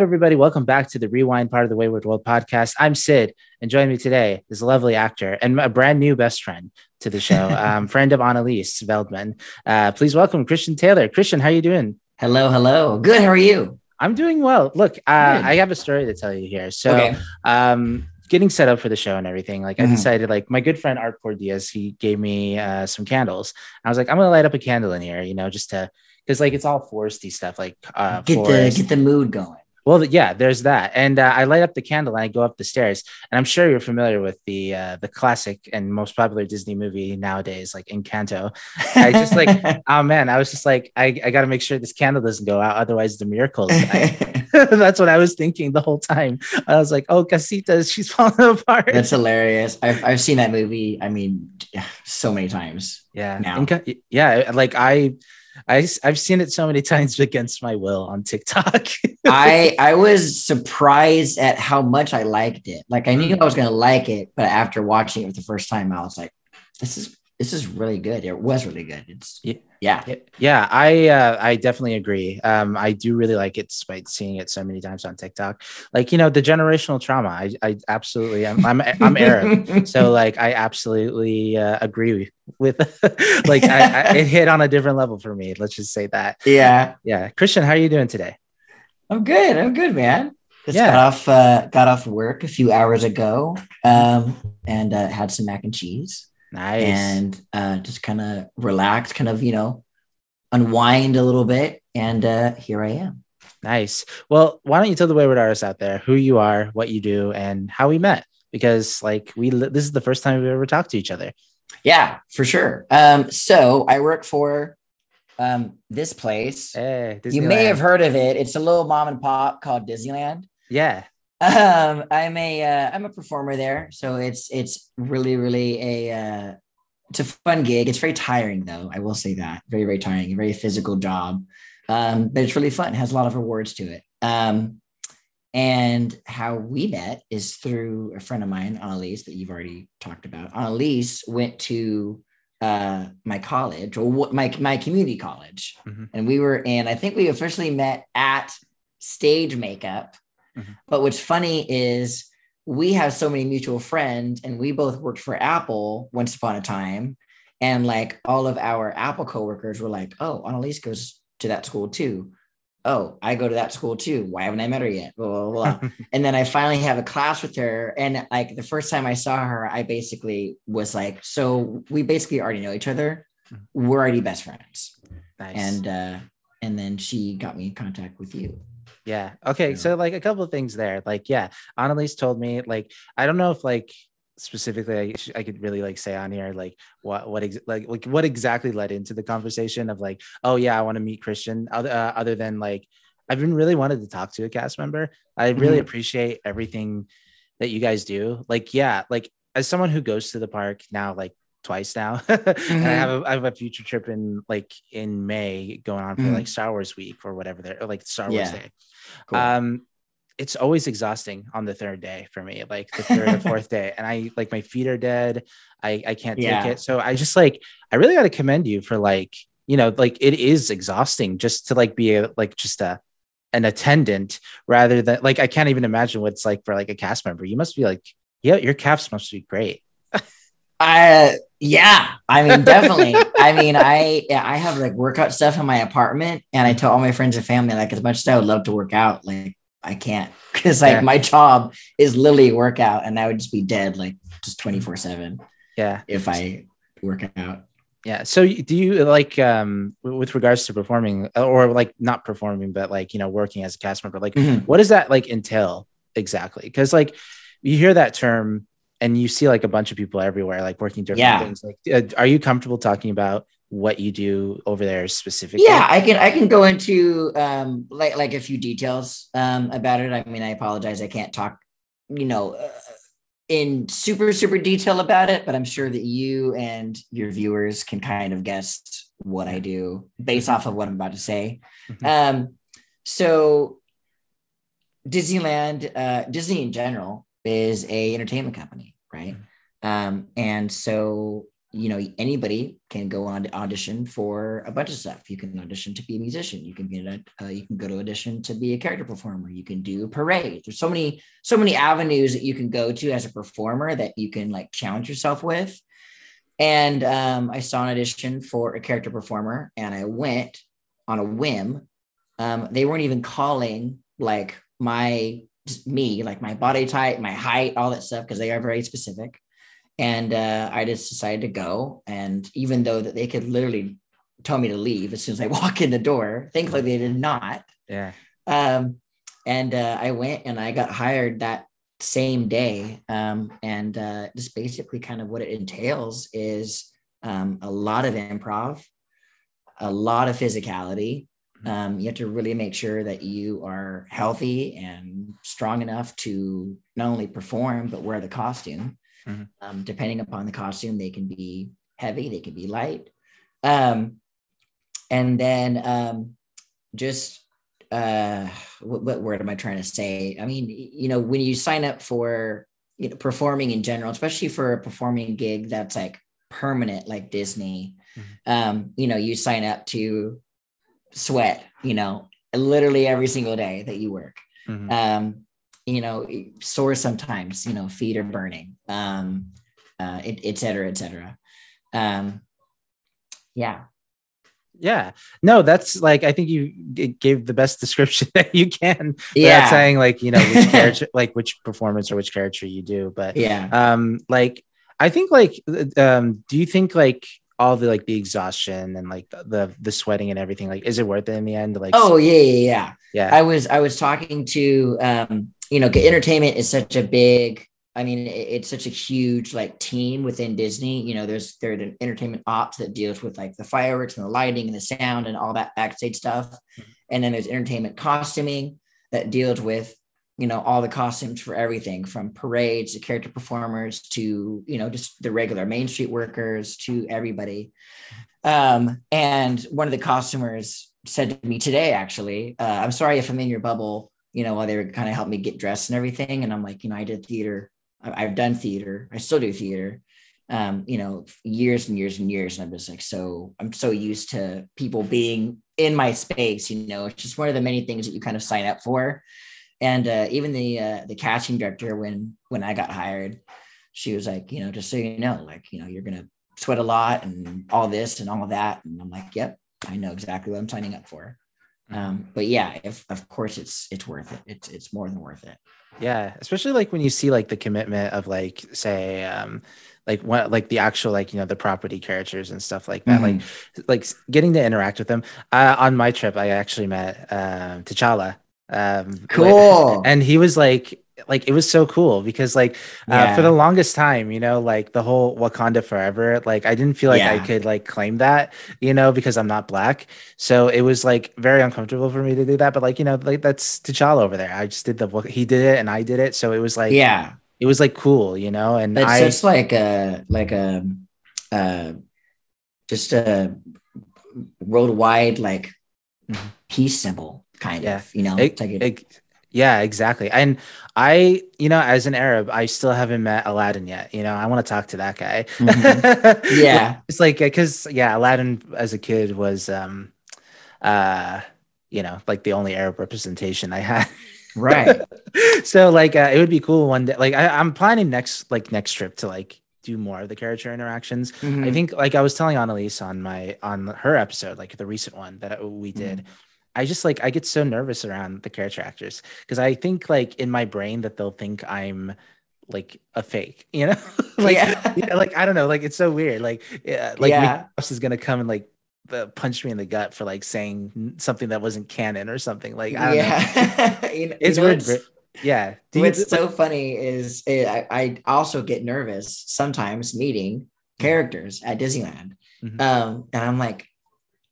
everybody. Welcome back to the Rewind part of the Wayward World podcast. I'm Sid, and joining me today is a lovely actor and a brand new best friend to the show, um, friend of Annalise Veldman. Uh, please welcome Christian Taylor. Christian, how are you doing? Hello, hello. Good. How are you? I'm doing well. Look, uh, I have a story to tell you here. So, okay. um, getting set up for the show and everything, like mm-hmm. I decided, like my good friend Art Pordias, he gave me uh, some candles. I was like, I'm gonna light up a candle in here, you know, just to because like it's all foresty stuff, like uh, get forest. the get the mood going. Well, yeah, there's that, and uh, I light up the candle and I go up the stairs, and I'm sure you're familiar with the uh, the classic and most popular Disney movie nowadays, like Encanto. I just like, oh man, I was just like, I, I got to make sure this candle doesn't go out, otherwise the miracles. That's what I was thinking the whole time. I was like, oh, Casitas, she's falling apart. That's hilarious. I've I've seen that movie. I mean, so many times. Yeah. Now. Inca- yeah, like I I I've seen it so many times against my will on TikTok. I I was surprised at how much I liked it. Like I knew mm. I was gonna like it, but after watching it for the first time, I was like, this is this is really good. It was really good. It's yeah. Yeah. Yeah. I uh, I definitely agree. Um, I do really like it despite seeing it so many times on TikTok. Like, you know, the generational trauma. I, I absolutely I'm I'm, I'm Arab. so like I absolutely uh, agree with like I, I, it hit on a different level for me. Let's just say that. Yeah. Yeah. Christian, how are you doing today? I'm good. I'm good, man. Just yeah. got off uh, got off work a few hours ago um, and uh, had some mac and cheese. Nice. And uh, just kind of relax, kind of, you know, unwind a little bit. And uh, here I am. Nice. Well, why don't you tell the wayward artists out there who you are, what you do, and how we met? Because like we, this is the first time we've ever talked to each other. Yeah, for sure. Um, so I work for um, this place. Hey, you may have heard of it. It's a little mom and pop called Disneyland. Yeah. Um, I'm a uh, a performer there, so it's it's really really a uh, it's a fun gig. It's very tiring though. I will say that very very tiring, a very physical job, um, but it's really fun. It has a lot of rewards to it. Um, and how we met is through a friend of mine, Annalise, that you've already talked about. Annalise went to uh, my college or my my community college, mm-hmm. and we were and I think we officially met at stage makeup Mm-hmm. But what's funny is we have so many mutual friends and we both worked for Apple once upon a time. And like all of our Apple coworkers were like, oh, Annalise goes to that school too. Oh, I go to that school too. Why haven't I met her yet? Blah, blah, blah. and then I finally have a class with her. And like the first time I saw her, I basically was like, so we basically already know each other. Mm-hmm. We're already best friends. Nice. And uh, and then she got me in contact with you. Yeah. Okay. So like a couple of things there. Like, yeah, Annalise told me like I don't know if like specifically I, I could really like say on here like what what ex- like like what exactly led into the conversation of like oh yeah I want to meet Christian other uh, other than like I've been really wanted to talk to a cast member. I really mm-hmm. appreciate everything that you guys do. Like yeah, like as someone who goes to the park now like twice now. mm-hmm. and I have a I have a future trip in like in May going on for mm-hmm. like Star Wars week or whatever there or like Star Wars yeah. Day. Cool. Um it's always exhausting on the third day for me, like the third or fourth day. And I like my feet are dead. I, I can't yeah. take it. So I just like I really gotta commend you for like, you know, like it is exhausting just to like be a like just a an attendant rather than like I can't even imagine what it's like for like a cast member. You must be like, yeah, your caps must be great. I yeah, I mean definitely. I mean, I yeah, I have like workout stuff in my apartment, and I tell all my friends and family like as much as I would love to work out, like I can't because like yeah. my job is literally workout, and I would just be dead like just twenty four seven. Yeah, if I work out. Yeah. So do you like um with regards to performing or like not performing, but like you know working as a cast member, like mm-hmm. what does that like entail exactly? Because like you hear that term and you see like a bunch of people everywhere like working different yeah. things like uh, are you comfortable talking about what you do over there specifically yeah i can i can go into um like like a few details um about it i mean i apologize i can't talk you know uh, in super super detail about it but i'm sure that you and your viewers can kind of guess what i do based off of what i'm about to say mm-hmm. um so disneyland uh disney in general is a entertainment company, right? Um, and so you know anybody can go on to audition for a bunch of stuff. You can audition to be a musician. You can get a uh, you can go to audition to be a character performer. You can do a parade. There's so many so many avenues that you can go to as a performer that you can like challenge yourself with. And um, i saw an audition for a character performer and i went on a whim. Um, they weren't even calling like my me like my body type my height all that stuff because they are very specific and uh, I just decided to go. And even though that they could literally tell me to leave as soon as I walk in the door, thankfully they did not. Yeah. Um, and uh, I went and I got hired that same day. Um, and uh, just basically, kind of what it entails is um, a lot of improv, a lot of physicality. Um, you have to really make sure that you are healthy and strong enough to not only perform but wear the costume. Mm-hmm. Um, depending upon the costume, they can be heavy, they can be light. Um, and then um, just uh, what, what, word am I trying to say? I mean, you know, when you sign up for you know, performing in general, especially for a performing gig that's like permanent, like Disney, mm-hmm. um, you know, you sign up to sweat, you know, literally every single day that you work. Mm-hmm. Um, you know, sore sometimes, you know, feet are burning, um, uh, et, et cetera, et cetera. Um, yeah. Yeah. No, that's like, I think you gave the best description that you can. Yeah. saying like, you know, which character, like which performance or which character you do. But yeah. Um, like, I think like, um, do you think like, all the like the exhaustion and like the the sweating and everything like is it worth it in the end like oh yeah yeah yeah yeah i was i was talking to um you know, entertainment is such a big, I mean, it's such a huge like team within Disney. You know, there's there's an entertainment ops that deals with like the fireworks and the lighting and the sound and all that backstage stuff. Mm-hmm. And then there's entertainment costuming that deals with, you know, all the costumes for everything from parades to character performers to, you know, just the regular Main Street workers to everybody. Um, and one of the costumers said to me today, actually, uh, I'm sorry if I'm in your bubble you know, while they were kind of helping me get dressed and everything. And I'm like, you know, I did theater. I've done theater. I still do theater. Um, you know, years and years and years. And I'm just like, so I'm so used to people being in my space, you know, it's just one of the many things that you kind of sign up for. And uh, even the uh, the casting director, when when I got hired, she was like, you know, just so you know, like, you know, you're gonna sweat a lot and all this and all that. And I'm like, yep, I know exactly what I'm signing up for. Um, but yeah, if of course it's it's worth it. It's it's more than worth it. Yeah, especially like when you see like the commitment of like say um like what like the actual like you know the property characters and stuff like that mm-hmm. like like getting to interact with them uh, on my trip i actually met uh, t'challa um cool. and he was like like it was so cool because like uh, for the longest time you know like the whole wakanda forever like i didn't feel like yeah. i could like claim that you know because i'm not black. So it was like very uncomfortable for me to do that. But like you know like that's t'challa over there. I just did the he did it and i did it. So it was like yeah. it was like cool you know and it's I, just like a like a uh just a worldwide like mm-hmm. peace symbol kind yeah. of you know it, like it, yeah, exactly. And I, you know, as an Arab, I still haven't met Aladdin yet. You know, I want to talk to that guy. Mm-hmm. Yeah. it's like, because, yeah, Aladdin as a kid was, um, uh, you know, like the only Arab representation I had. Right. so, like, uh, it would be cool one day. Like, I, I'm planning next, like, next trip to, like, do more of the character interactions. Mm-hmm. I think like I was telling Annalise on my on her episode, like the recent one that we did, mm-hmm. I just like I get so nervous around the character actors because I think like in my brain that they'll think I'm like a fake, you know? like yeah. like I don't know, like it's so weird. Like yeah, like yeah. is gonna come and like uh, punch me in the gut for like saying something that wasn't canon or something. Like I yeah, you know, it's you know, weird. It's, yeah. Do what's you, so funny is it, eh, I, I also get nervous sometimes meeting mm-hmm. characters at Disneyland, mm-hmm. um, and I'm like,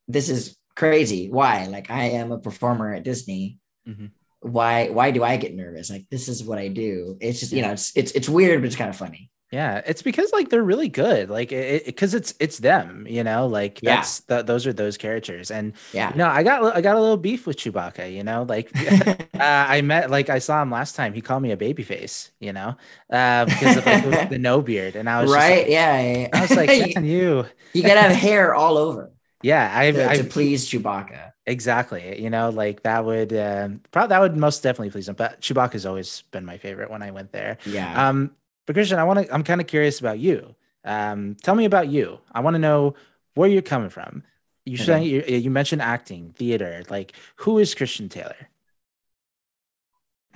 this is crazy. Why? Like I am a performer at Disney. Mm-hmm. Why? Why do I get nervous? Like this is what I do. It's just you know it's it's it's weird, but it's kind of funny. Yeah, it's because like they're really good, like because it, it's it's them, you know, like Yeah. that's the, those are those characters, and Yeah. you know, I got I got a little beef with Chewbacca, you know, like uh, I met like I saw him last time, he called me a baby face, you know, uh, because of like the, no beard, and I was right? like- yeah, yeah, yeah. I was like, you, you gotta have hair all over yeah, I've, to, to I've please Chewbacca. exactly, you know, like that would um, probably that would most definitely please him, but Chewbacca's always been my favorite when I went there. Yeah. Um, but Christian, I want to. I'm kind of curious about you. Um, tell me about you. I want to know where you're coming from. You Okay. said you, you mentioned acting, theater. Like, who is Christian Taylor?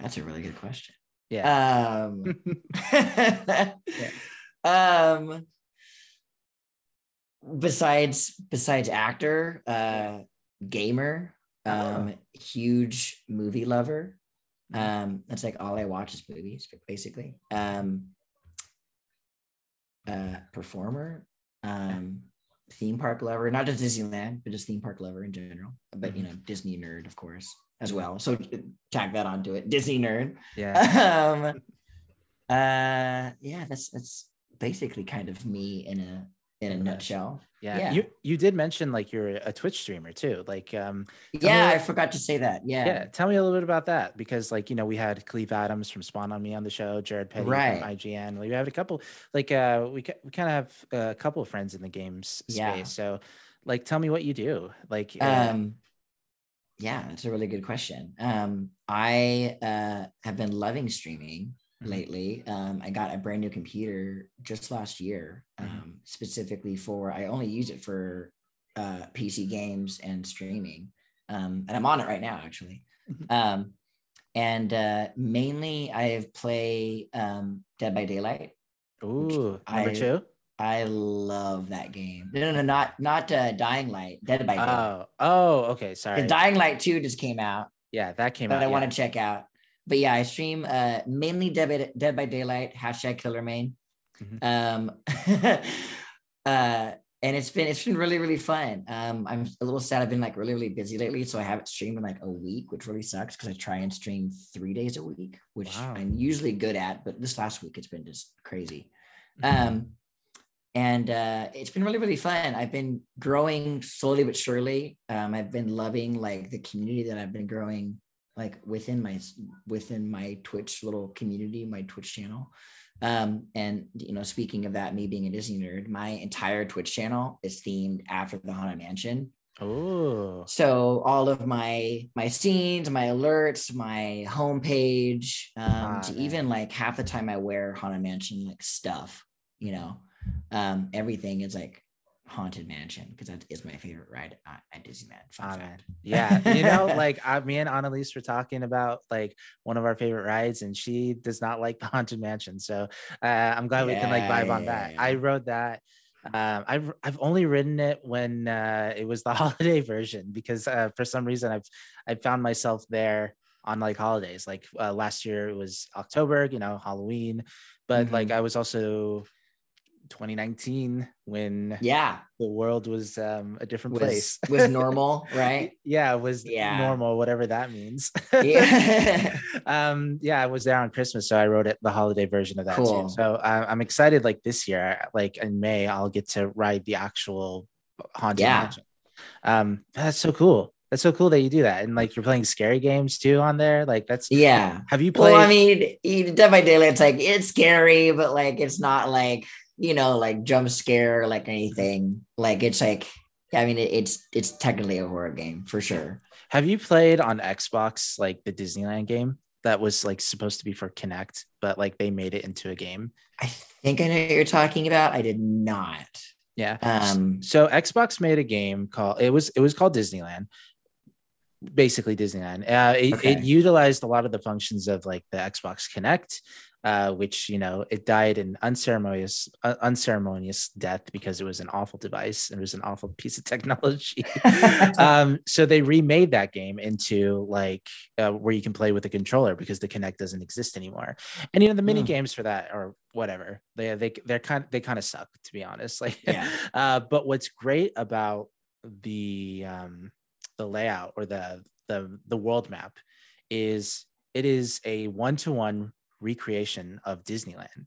That's a really good question. Yeah. Um, um besides besides actor uh gamer um huge movie lover. Um that's like all i watch is movies basically. Um uh performer um theme park lover not just disneyland but just theme park lover in general but you know disney nerd of course as well. So tag that onto it disney nerd. Yeah. um uh yeah that's that's basically kind of me in a in a nutshell Yeah. yeah. You you did mention like you're a Twitch streamer too. Like, um, yeah i forgot to say that yeah, yeah. Tell me a little bit about that because, like, you know, we had Kahlief Adams from Spawn on Me on the show, Jared Petty Right. from IGN. We have a couple, like, uh, we we kind of have a couple of friends in the games Yeah. space. So, like, tell me what you do. Like, uh, um yeah that's a really good question um i uh have been loving streaming Mhm. lately um i got a brand new computer just last year Mhm. um specifically for i only use it for uh pc games and streaming um and i'm on it right now actually Mhm. um and uh mainly i've played um dead by daylight ooh, number I- two. i love that game no no no not not uh dying light dead by daylight Oh, oh, okay. Sorry. dying light 2 just came out yeah, that came that out. I yeah. want to check out. But yeah, I stream uh mainly Dead by, Dead by Daylight, hashtag killer main. Mhm. Um uh and it's been it's been really, really fun. Um I'm a little sad I've been like really, really busy lately. So I haven't streamed in like a week, which really sucks because I try and stream three days a week, which Wow. I'm usually good at, but this last week it's been just crazy. Mhm. Um and uh, it's been really really fun i've been growing slowly but surely um, i've been loving like the community that i've been growing like within my within my twitch little community my twitch channel. Um, and you know speaking of that me being a disney nerd my entire twitch channel is themed after the haunted mansion. Oh, so all of my my scenes my alerts my homepage um, Ah, to even like half the time i wear haunted mansion like stuff you know um everything is like haunted mansion because that is my favorite ride at, at disneyland fun Ah, Yeah, you know, like I, me and Annalise were talking about like one of our favorite rides, and she does not like the Haunted Mansion. So uh, I'm glad we can like Yeah, vibe on yeah, that. yeah. I rode that. Um, I've I've only ridden it when uh, it was the holiday version because uh, for some reason I've I found myself there on like holidays. Like uh, last year it was October, you know, Halloween, but like I was also 2019 when yeah the world was um, a different was place. was normal right yeah it was Yeah. normal whatever that means Yeah. um yeah i was there on christmas so i wrote it the holiday version of that Cool. too so uh, i'm excited like this year like in may i'll get to ride the actual haunted Yeah. mansion um that's so cool that's so cool that you do that and like you're playing scary games too on there like that's yeah have you played well i mean you- dead by daylight it's like it's scary but like it's not like you know like jump scare or like anything. Like it's like i mean it, it's it's technically a horror game for sure. Have you played on xbox like the disneyland game that was like supposed to be for Kinect but like they made it into a game? I think i know what you're talking about. I did not. Yeah. Um so xbox made a game called it was it was called disneyland. Basically disneyland. Uh, it, Okay. it utilized a lot of the functions of like the xbox Kinect uh, which you know it died an unceremonious uh, unceremonious death because it was an awful device it was an awful piece of technology um, so they remade that game into like uh, where you can play with a controller because the Kinect doesn't exist anymore. And you know the mini Hmm. games for that or whatever they they they're kind they kind of suck to be honest. Like, Yeah. uh, but what's great about the um, the layout or the the the world map is it is a one to one recreation of Disneyland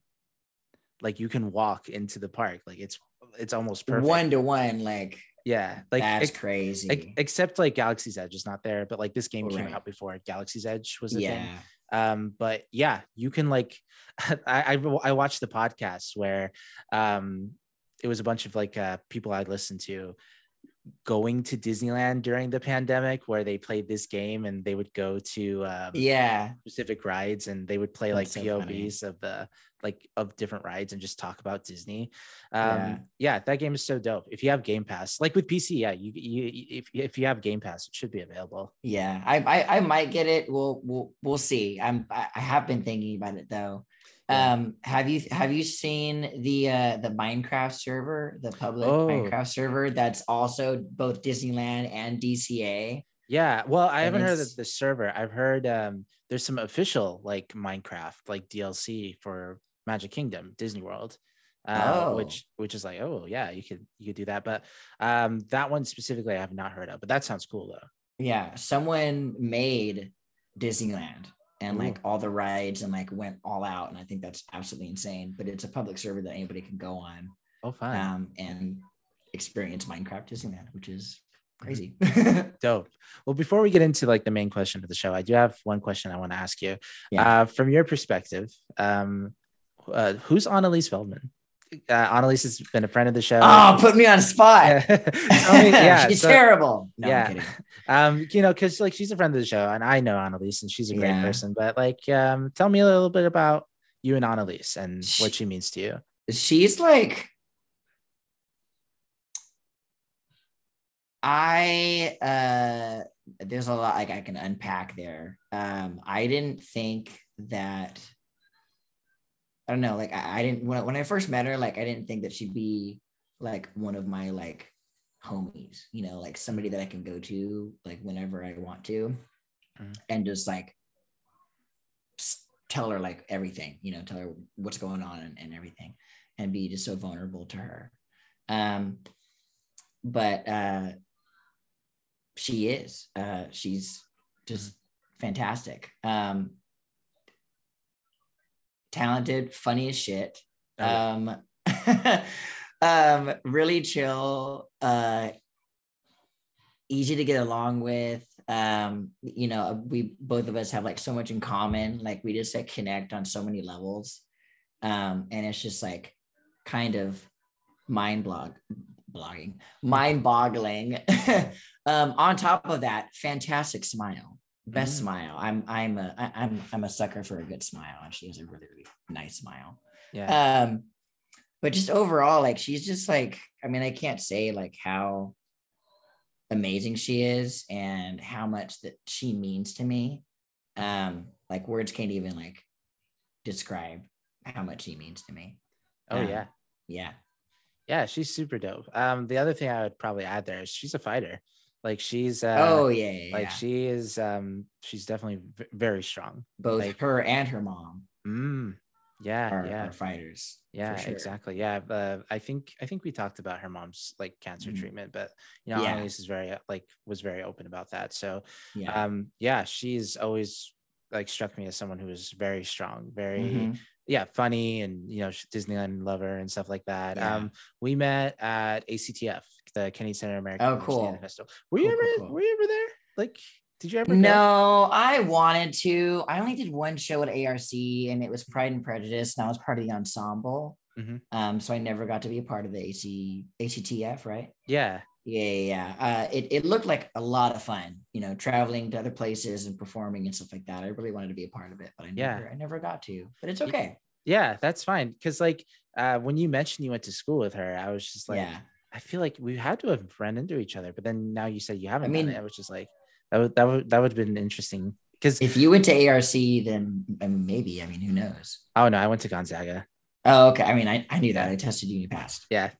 like you can walk into the park. Like it's it's almost perfect. One to one, like yeah, like that's ex- crazy. ex- except like Galaxy's Edge is not there, but like this game came out before Galaxy's Edge was a yeah. thing. Um, but yeah, you can like I, I I watched the podcast where um it was a bunch of like uh people I listened to going to Disneyland during the pandemic where they played this game and they would go to um Yeah. specific rides and they would play That's like so funny. POVs of the like of different rides and just talk about Disney. Yeah. Um yeah. that game is so dope. If you have Game Pass, like with PC, yeah, you you if if you have Game Pass, it should be available. Yeah. I, I I might get it. We'll we'll we'll see. I'm I I have been thinking about it though. Um have you have you seen the uh the Minecraft server, the public Oh. Minecraft server that's also both Disneyland and DCA? Yeah, well, I And haven't heard of the server. I've heard um there's some official like Minecraft like DLC for Magic Kingdom, Disney World. Uh, Oh. which which is like, oh yeah, you could you could do that. But um that one specifically I have not heard of, but that sounds cool though. Yeah, someone made Disneyland and like all the rides and like went all out. And I think that's absolutely insane. But it's a public server that anybody can go on Oh fine. um, and experience Minecraft Disneyland, which is crazy. Dope. Well, before we get into like the main question of the show, I do have one question I want to ask you. Yeah. Uh, from your perspective, um, uh, who's Annalise Feldman? Uh, Annalise has been a friend of the show. oh, put me on the spot. Yeah, She's so- terrible. No, yeah. I'm kidding. um you know because like she's a friend of the show and i know annalise and she's a great Yeah. person but like um tell me a little bit about you and annalise and what She- she means to you She's like, I uh there's a lot like I can unpack there. Um, I didn't think that I don't know, like I, I didn't when I, when I first met her, like I didn't think that she'd be like one of my like homies, you know, like somebody that I can go to like whenever I want to, Mhm. and just like tell her like everything, you know, tell her what's going on and, and everything, and be just so vulnerable to her. Um, but uh, she is, uh, she's just fantastic. Um, talented, funny as shit. Oh, yeah. Um, um, really chill, uh, easy to get along with. Um, you know, we both of us have like so much in common. Like we just like connect on so many levels. Um, and it's just like kind of mind blog blogging, mind boggling. um, on top of that, fantastic smile. Best Mm. smile. I'm I'm a I- I'm I'm a sucker for a good smile, and she has a really really nice smile. Yeah. Um but just overall like she's just like i mean i can't say like how amazing she is and how much that she means to me. Um like words can't even like describe how much she means to me. Oh um, yeah. yeah. Yeah she's super dope. Um the other thing i would probably add there is she's a fighter like she's uh oh yeah, yeah, like yeah. she is um she's definitely v- very strong both like- her and her mom mm, yeah are, yeah are fighters yeah sure. exactly yeah uh, i think i think we talked about her mom's like cancer Mhm. treatment but you know Yeah. annalise is very like was very open about that so yeah um yeah she's always like struck me as someone who is very strong very Mhm. Yeah funny and you know disneyland lover and stuff like that Yeah. um we met at actf the kennedy center american Oh, cool. festival were you Cool, ever cool, cool. were you ever there like did you ever go? No, I wanted to. I only did one show at ARC, and it was Pride and Prejudice, and I was part of the ensemble. Mhm. Um, so I never got to be a part of the AC ACTF, right? yeah Yeah, yeah. yeah. Uh, it it looked like a lot of fun, you know, traveling to other places and performing and stuff like that. I really wanted to be a part of it, but I Yeah. never, I never got to. But it's okay. yeah that's fine because like uh when you mentioned you went to school with her i was just like yeah, I feel like we had to have run into each other, but then now you said you haven't. I mean- it was just like that would that would that would have been interesting because if you went to ARC, then I mean, maybe. I mean, who knows? oh no, I went to Gonzaga. Oh, okay. I mean, I, I knew that. I tested you, and you passed. Yeah,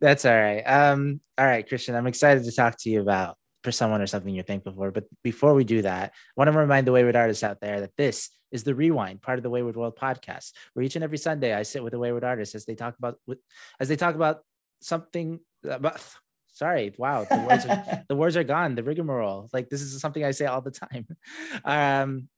that's all right. Um, all right, Christian, I'm excited to talk to you about for someone or something you're thankful for. But before we do that, I want to remind the Wayward artists out there that this is the Rewind, part of the Wayward World podcast, where each and every Sunday I sit with a Wayward artist as they talk about with as they talk about something about. Sorry, wow, the words are the words are gone the rigmarole like this is something i say all the time um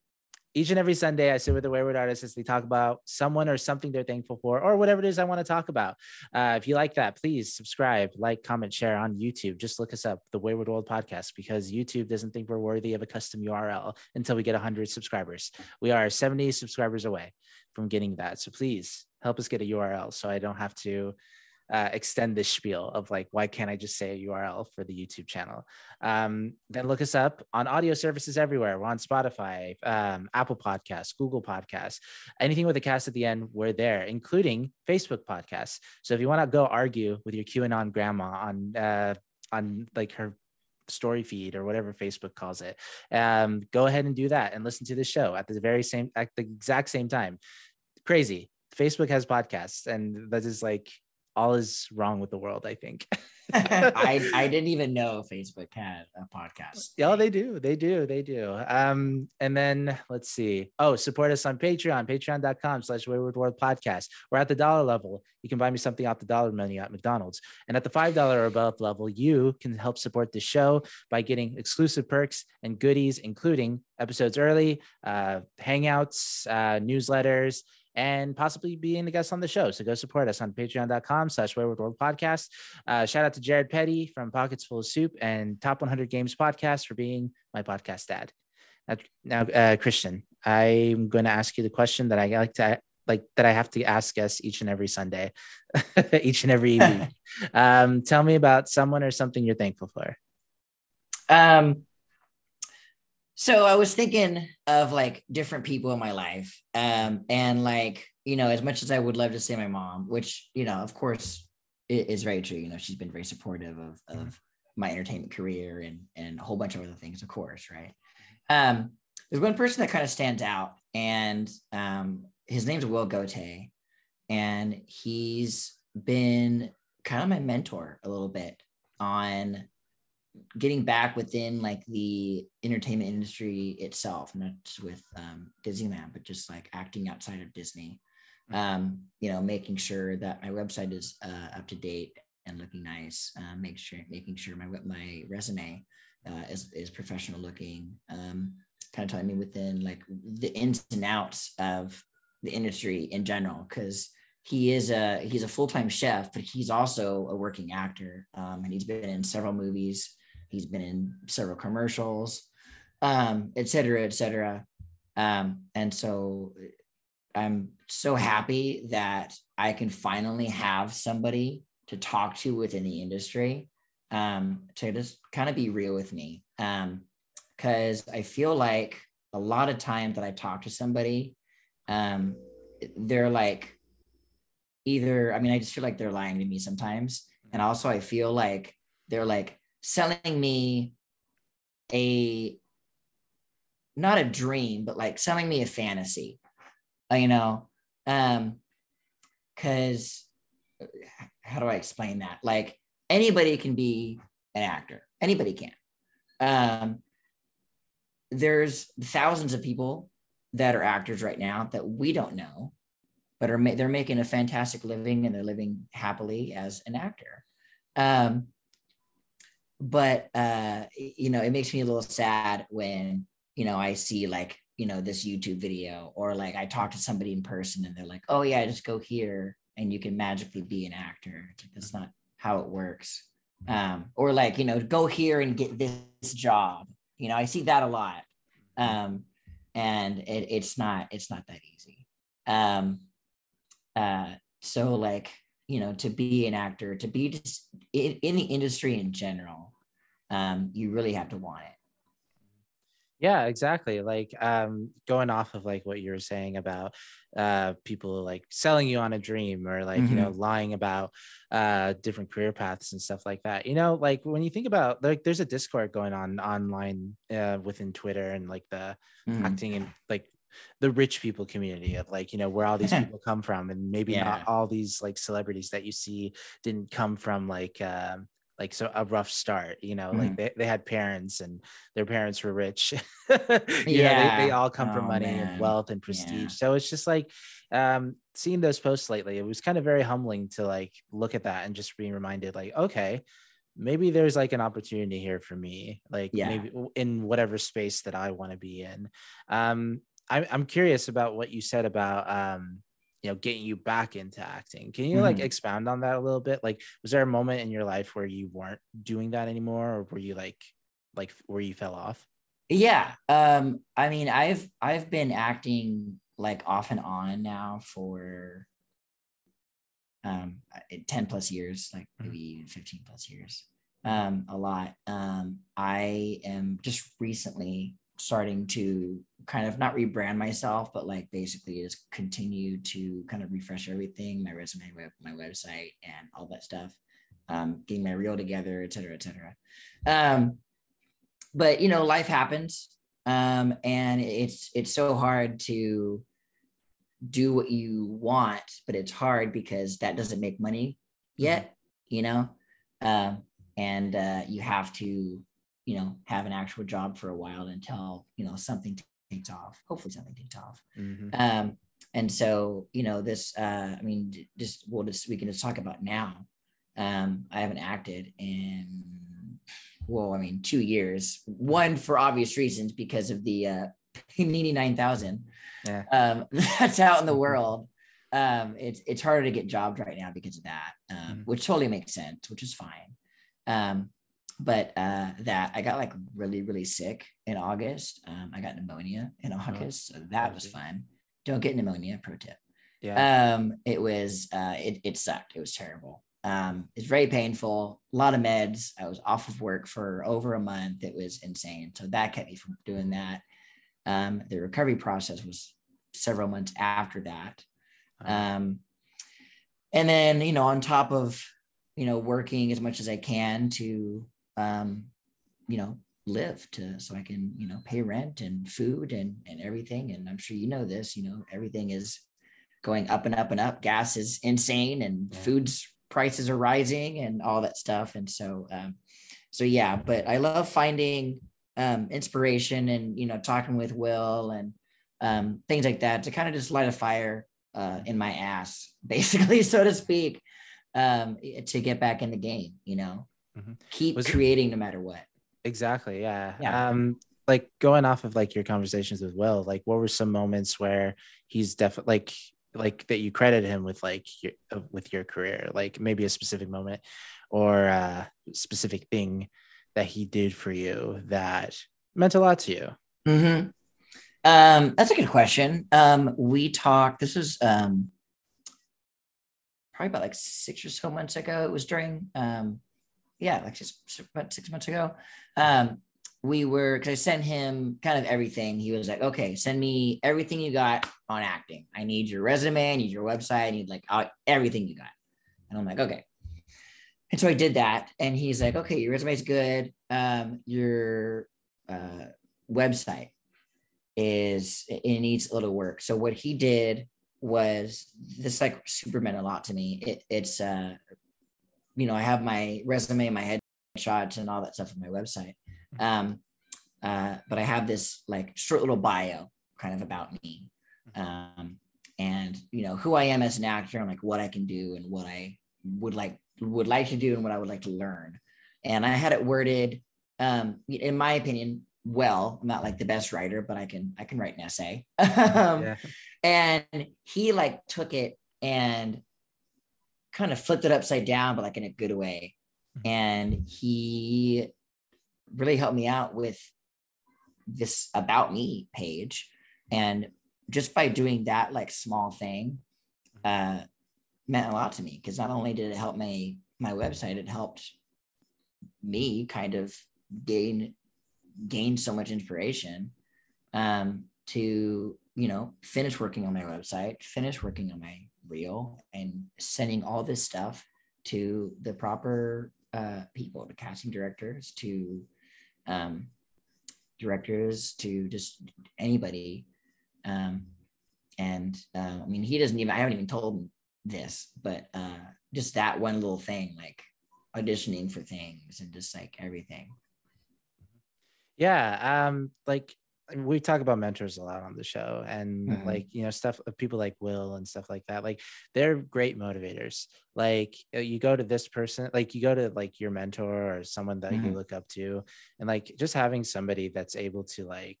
each and every Sunday, I sit with the Wayward Artists as they talk about someone or something they're thankful for, or whatever it is I want to talk about. Uh, if you like that, please subscribe, like, comment, share on YouTube. Just look us up, the Wayward World Podcast, because YouTube doesn't think we're worthy of a custom URL until we get 100 subscribers. We are 70 subscribers away from getting that. So please help us get a URL so I don't have to uh, extend this spiel of like, why can't I just say a URL for the YouTube channel? Um, then look us up on audio services everywhere. We're on Spotify, um, Apple Podcasts, Google Podcasts, anything with a cast at the end, we're there, including Facebook podcasts. So if you want to go argue with your QAnon grandma on uh, on like her story feed or whatever Facebook calls it, um, go ahead and do that and listen to the show at the very same at the exact same time. Crazy. Facebook has podcasts, and that is like all is wrong with the world, I think. I, I didn't even know Facebook had a podcast. Yeah, they do. They do. They do. Um, and then let's see. Oh, support us on Patreon, patreon.com slash wayward world podcast. We're at the dollar level. You can buy me something off the dollar menu at McDonald's. And at the $5 or above level, you can help support the show by getting exclusive perks and goodies, including episodes early, uh, hangouts, uh, newsletters, and possibly being a guest on the show. So go support us on patreon.com slash wayward world podcast. Uh, shout out to Jared Petty from Pockets Full of Soup and Top 100 Games podcast for being my podcast dad. Now, now uh, Christian, I'm going to ask you the question that I like to like that I have to ask us each and every Sunday, each and every week. um, tell me about someone or something you're thankful for. Um, so I was thinking of like different people in my life. Um, and like, you know, as much as I would love to say my mom, which, you know, of course is very true. You know, she's been very supportive of, of my entertainment career and, and a whole bunch of other things, of course. Right. Um, there's one person that kind of stands out and um, his name's Will Gote and he's been kind of my mentor a little bit on getting back within like the entertainment industry itself, not just with um, Disneyland, but just like acting outside of Disney. Mm-hmm. Um, you know, making sure that my website is uh, up to date and looking nice. Uh, make sure making sure my my resume uh, is is professional looking. Um, kind of telling me within like the ins and outs of the industry in general, because he is a he's a full-time chef but he's also a working actor um, and he's been in several movies He's been in several commercials, um, et cetera, et cetera. Um, and so I'm so happy that I can finally have somebody to talk to within the industry um, to just kind of be real with me. Because um, I feel like a lot of times that I talk to somebody, um, they're like, either, I mean, I just feel like they're lying to me sometimes. And also, I feel like they're like, selling me a not a dream, but like selling me a fantasy, uh, you know, um, because how do I explain that? Like anybody can be an actor, anybody can. Um, there's thousands of people that are actors right now that we don't know, but are ma- they're making a fantastic living and they're living happily as an actor. Um, but uh, you know, it makes me a little sad when you know I see like you know this YouTube video or like I talk to somebody in person and they're like, oh yeah, just go here and you can magically be an actor. That's not how it works. Um, or like you know, go here and get this job. You know, I see that a lot, um, and it, it's not it's not that easy. Um, uh, so like you know to be an actor to be just in, in the industry in general um, you really have to want it yeah exactly like um going off of like what you were saying about uh people like selling you on a dream or like mm-hmm. you know mm-hmm. lying about uh different career paths and stuff like that you know like when you think about like there's a discord going on online uh within twitter and like the mm-hmm. acting and like the rich people community of like you know where all these people come from and maybe yeah. not all these like celebrities that you see didn't come from like um like so a rough start you know mm-hmm. like they, they had parents and their parents were rich yeah know, they, they, all come oh, from money man. and wealth and prestige yeah. so it's just like um seeing those posts lately it was kind of very humbling to like look at that and just being reminded like okay maybe there's like an opportunity here for me like yeah. maybe in whatever space that i want to be in um I'm I'm curious about what you said about um, you know, getting you back into acting. Can you mm-hmm. like expound on that a little bit? Like, was there a moment in your life where you weren't doing that anymore, or were you like, like where you fell off? Yeah. Um, I mean, I've I've been acting like off and on now for um 10 plus years, like mm-hmm. maybe 15 plus years. Um, a lot. Um, I am just recently starting to kind of not rebrand myself, but like basically just continue to kind of refresh everything, my resume, my website, and all that stuff. Um, getting my reel together, et cetera, et cetera. Um, but you know, life happens, um, and it's it's so hard to do what you want, but it's hard because that doesn't make money yet, you know, um, and uh, you have to you know have an actual job for a while until you know something takes off. Hopefully something takes off. Mm-hmm. um and so you know this uh i mean just we'll just we can just talk about now. Um i haven't acted in well i mean two years. One for obvious reasons because of the uh Panini 9000 yeah. um that's out in the world. Um it's it's harder to get jobs right now because of that um, mm-hmm. which totally makes sense which is fine. Um but uh, that I got like really, really sick in August. Um, I got pneumonia in oh, August, so that was fun. Don't get pneumonia, pro tip. Yeah. Um, it was uh, it it sucked. It was terrible. Um, it's very painful. A lot of meds. I was off of work for over a month. It was insane. So that kept me from doing that. Um, the recovery process was several months after that. Uh-huh. Um, and then you know, on top of you know working as much as I can to um, you know, live to so I can, you know, pay rent and food and and everything. And I'm sure you know this, you know, everything is going up and up and up. Gas is insane and yeah. foods prices are rising and all that stuff. And so um, so yeah, but I love finding um inspiration and you know talking with Will and um things like that to kind of just light a fire uh in my ass, basically, so to speak, um to get back in the game, you know. Mm-hmm. Keep Was creating it, no matter what. Exactly. Yeah. yeah. Um, like going off of like your conversations with Will, like what were some moments where he's definitely like like that you credit him with like your uh, with your career, like maybe a specific moment or a specific thing that he did for you that meant a lot to you. Mm-hmm. Um, that's a good question. Um, we talked. This was um, probably about like six or so months ago. It was during um, yeah, like just about six months ago. Um, we were because I sent him kind of everything. He was like, okay, send me everything you got on acting. I need your resume, I need your website, I need like everything you got. And I'm like, okay. And so I did that. And he's like, okay, your resume is good. Um, your uh, website is it needs a little work. So what he did was this like super meant a lot to me. It, it's uh you know, I have my resume, my headshots, and all that stuff on my website. Um, uh, but I have this like short little bio kind of about me, um, and you know who I am as an actor, and like what I can do, and what I would like would like to do, and what I would like to learn. And I had it worded, um, in my opinion, well. I'm not like the best writer, but I can I can write an essay. um, yeah. And he like took it and kind of flipped it upside down, but like in a good way. Mm-hmm. And he really helped me out with this about me page. And just by doing that like small thing, uh, meant a lot to me because not only did it help my my website, it helped me kind of gain gain so much inspiration um, to you know finish working on my website, finish working on my reel and sending all this stuff to the proper uh, people, to casting directors, to um, directors, to just anybody. Um, and uh, I mean, he doesn't even, I haven't even told him this, but uh, just that one little thing, like auditioning for things and just like everything. Yeah. Um, like we talk about mentors a lot on the show and mm-hmm. like you know stuff of people like will and stuff like that like they're great motivators like uh, you go to this person like you go to like your mentor or someone that mm-hmm. you look up to and like just having somebody that's able to like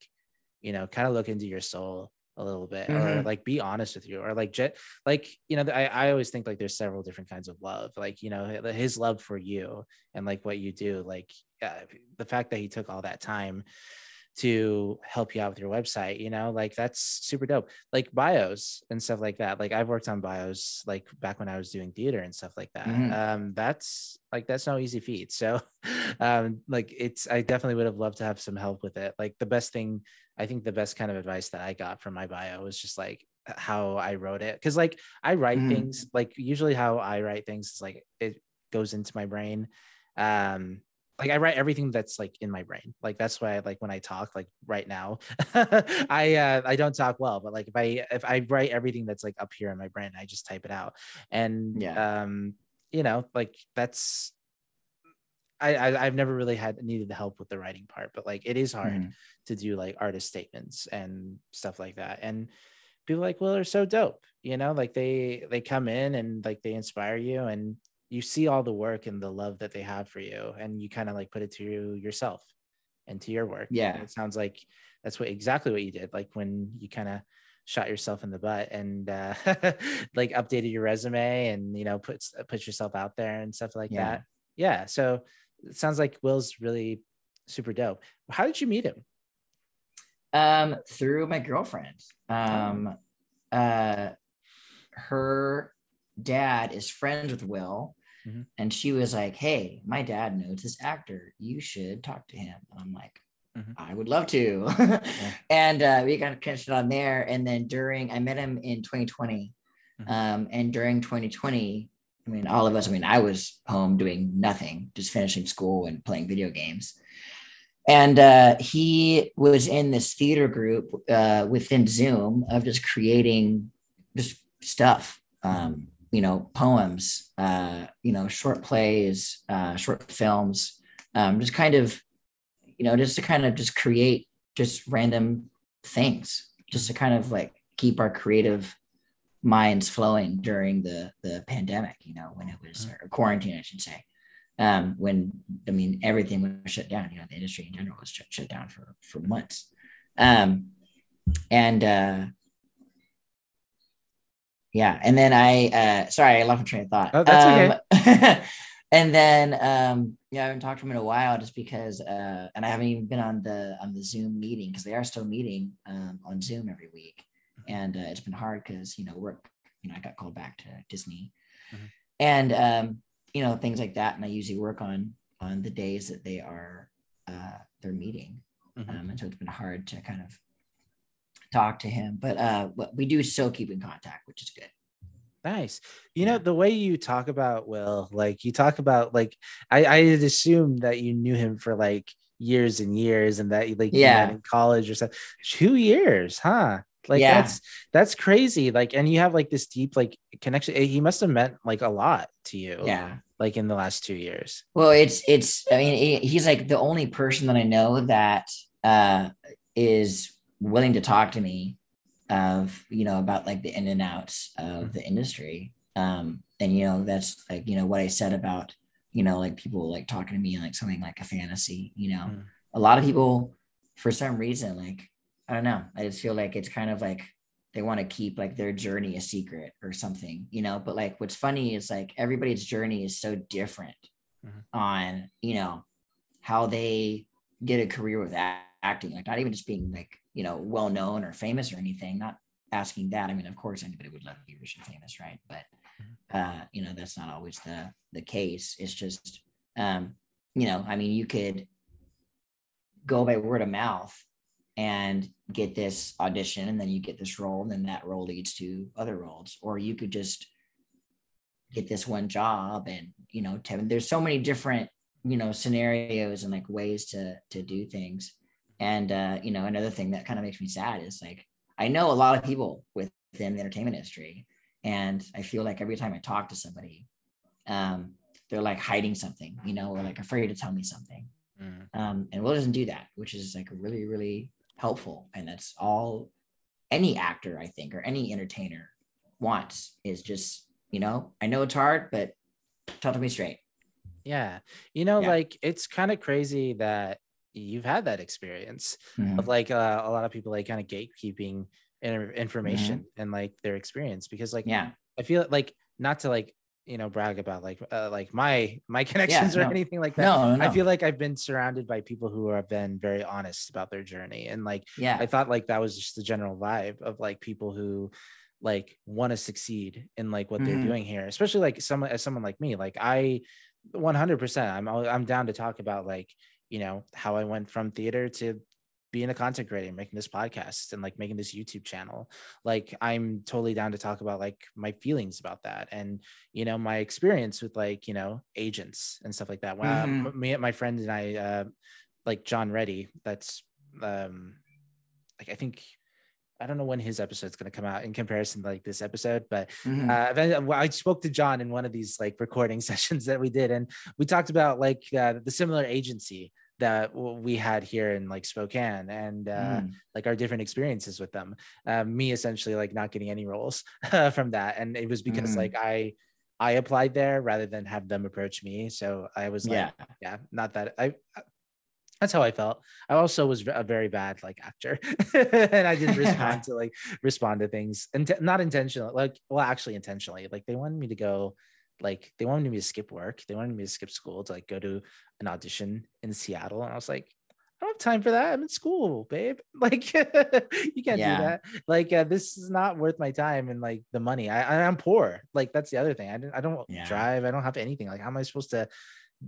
you know kind of look into your soul a little bit or Mhm. like be honest with you or like jet like you know I, I always think like there's several different kinds of love like you know his love for you and like what you do like uh, the fact that he took all that time to help you out with your website you know like that's super dope. Like bios and stuff like that like i've worked on bios like back when i was doing theater and stuff like that. Mhm. um that's like that's no easy feat. So um like it's i definitely would have loved to have some help with it. Like the best thing i think the best kind of advice that i got from my bio was just like how i wrote it. Because like i write Mhm. things like usually how i write things is like it goes into my brain. Um like I write everything that's like in my brain. Like that's why I like when I talk like right now, I uh I don't talk well, but like if I if I write everything that's like up here in my brain, I just type it out. And Yeah. um, you know, like that's I, I I've never really had needed the help with the writing part, but like it is hard Mhm. to do like artist statements and stuff like that. And people like well, they're so dope, you know, like they they come in and like they inspire you and you see all the work and the love that they have for you and you kind of like put it to yourself and to your work. Yeah. And it sounds like that's what exactly what you did. Like when you kind of shot yourself in the butt and uh, like updated your resume and you know put put yourself out there and stuff like Yeah. that. Yeah. So it sounds like Will's really super dope. How did you meet him? Um, through my girlfriend. Um, uh, her dad is friends with Will, Mhm. and she was like, "Hey, my dad knows this actor. You should talk to him." And I'm like, Mhm. "I would love to." And uh, we got connected on there. And then during, I met him in 2020, Mhm. um, and during 2020. I mean, all of us, I mean, I was home doing nothing, just finishing school and playing video games and uh, he was in this theater group uh, within Zoom of just creating just stuff, um, you know, poems, uh, you know, short plays, uh, short films, um, just kind of, you know, just to kind of just create just random things, just to kind of like keep our creative minds flowing during the the pandemic, you know, when it was or quarantine, I should say um, when I mean everything was shut down. You know, the industry in general was shut, shut down for for months. Um, and uh, yeah, and then I uh, sorry, I lost my train of thought. Oh, that's okay. and then um, yeah, I haven't talked to him in a while just because, uh, and I haven't even been on the on the Zoom meeting because they are still meeting um, on Zoom every week, and uh, it's been hard because you know work. You know, I got called back to Disney, Mhm. and um, you know things like that and i usually work on on the days that they are uh they're meeting Mhm. um and so it's been hard to kind of talk to him but uh we do still keep in contact which is good Nice. You know, the way you talk about Will, like you talk about like I, I had assumed that you knew him for like years and years and that like you Yeah. in college or something. Two years, huh? Like Yeah. that's that's crazy. Like, and you have like this deep like connection. Eh, He must have meant like a lot to you, yeah like in the last two years. well it's it's i mean he's like the only person that i know that uh is willing to talk to me of you know about like the in and outs of the industry um and you know that's like you know what i said about you know like people like talking to me like something like a fantasy you know Mm. a lot of people for some reason like i don't know i just feel like it's kind of like they want to keep like their journey a secret or something you know but like what's funny is like everybody's journey is so different Mhm. on you know how they get a career with a- acting like not even just being like you know well known or famous or anything not asking that. I mean of course anybody would love to be rich and famous right? But uh you know that's not always the the case. It's just um you know i mean you could go by word of mouth and get this audition and then you get this role and then that role leads to other roles. Or you could just get this one job and you know there's so many different you know scenarios and like ways to to do things and uh you know another thing that kind of makes me sad is like i know a lot of people within the entertainment industry and i feel like every time i talk to somebody um they're like hiding something you know or like afraid to tell me something Mm. um, and Will doesn't do that, which is like really, really helpful. And that's all any actor, I think, or any entertainer wants is just, you know, I know it's hard, but talk to me straight. Yeah. You know, Yeah. like it's kind of crazy that you've had that experience Mhm. of like uh, a lot of people like kind of gatekeeping in- information and like their experience because like yeah I feel like not to like you know brag about like uh, like my my connections or no. anything like that. no, no. I feel like I've been surrounded by people who have been very honest about their journey and like yeah I thought like that was just the general vibe of like people who like want to succeed in like what they're Mhm. doing here, especially like someone as someone like me. Like I 100% I'm I'm down to talk about like, you know, how I went from theater to being a content creator, making this podcast and like making this YouTube channel. Like I'm totally down to talk about like my feelings about that and you know my experience with like, you know, agents and stuff like that. When I- Mhm. m- me and my friend and I uh like John Reddy, that's um like I think I don't know when his episode's going to come out in comparison to like this episode, but Mhm. uh, then I spoke to John in one of these like recording sessions that we did, and we talked about like uh, the similar agency that we had here in like Spokane, and uh, Mhm. like our different experiences with them. Um, me essentially like not getting any roles from that, and it was because Mhm. like I I applied there rather than have them approach me. So I was like, yeah yeah, not that I. That's how I felt. I also was a very bad like actor, and I didn't respond to like respond to things and not intentionally. Like, well, actually intentionally. Like they wanted me to go, like they wanted me to skip work. They wanted me to skip school to like go to an audition in Seattle, and I was like, I don't have time for that. I'm in school, babe. Like you can't Yeah. do that. Like uh, this is not worth my time and like the money. I I'm poor. Like that's the other thing. I didn't. I don't Yeah. drive. I don't have anything. Like how am I supposed to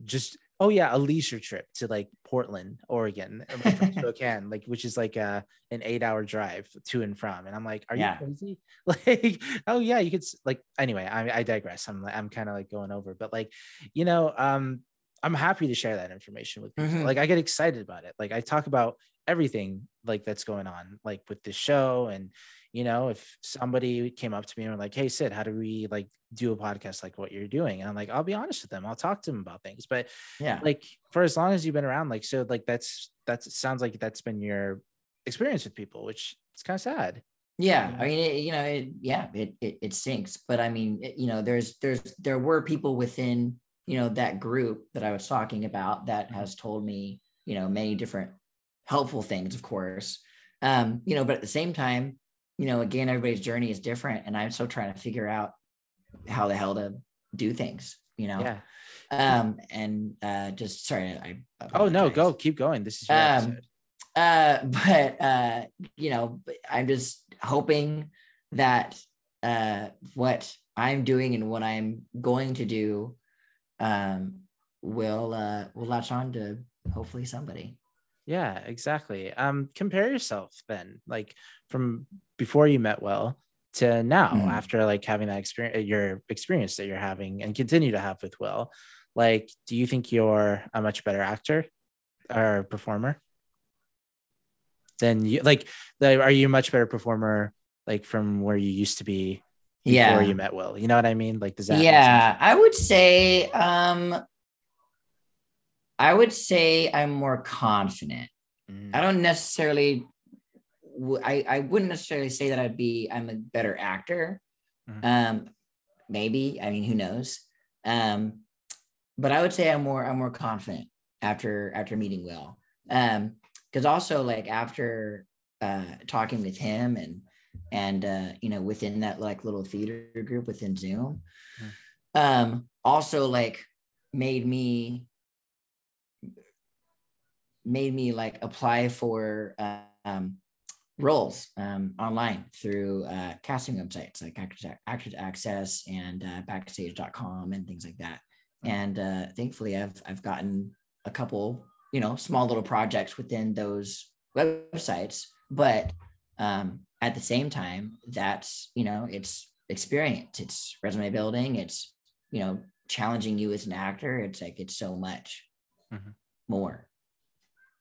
just? Oh yeah, a leisure trip to like Portland, Oregon, Spokane, like which is like a an eight hour drive to and from. And I'm like, are Yeah. you crazy? Like, oh yeah, you could like anyway. I I digress. I'm like I'm kind of like going over, but like, you know, um, I'm happy to share that information with people. Mhm. Like I get excited about it. Like I talk about everything like that's going on, like with this show. And you know, if somebody came up to me and were like, "Hey Sid, how do we like do a podcast like what you're doing?" And I'm like, I'll be honest with them. I'll talk to them about things. But yeah like for as long as you've been around, like so, like that's that's sounds like that's been your experience with people, which it's kind of sad. Yeah. I mean, it, you know, it, yeah, it, it it stinks, but I mean, it, you know, there's there's there were people within you know that group that I was talking about that has told me you know many different helpful things, of course, um, you know, but at the same time, you know, again, everybody's journey is different, and I'm still trying to figure out how the hell to do things, you know, Yeah. um, and uh, just sorry, I, I Oh no, go keep going. This is your Um, episode. uh but uh you know i'm just hoping that uh what i'm doing and what i'm going to do um will uh will latch on to hopefully somebody Yeah, exactly. Um, compare yourself then, like from before you met Will to now, Mhm. after like having that experience, your experience that you're having and continue to have with Will. Like, do you think you're a much better actor or performer than you? Like, the, are you a much better performer like from where you used to be before yeah you met Will? You know what I mean? Like, does that? yeah i would say um i would say i'm more confident Mm, I don't necessarily. W- I I wouldn't necessarily say that I'd be. I'm a better actor. Mhm. Um, maybe. I mean, who knows? Um, but I would say I'm more. I'm more confident after after meeting Will. Um, because also like after uh talking with him and and uh you know within that like little theater group within Zoom, Mhm. um, also like made me made me like apply for um, roles um, online through uh, casting websites like Actors, Access and uh, Backstage.com and things like that. And uh, thankfully, I've I've gotten a couple, you know, small little projects within those websites. But um, at the same time, that's you know, it's experience, it's resume building, it's you know, challenging you as an actor. It's like it's so much Mhm. more.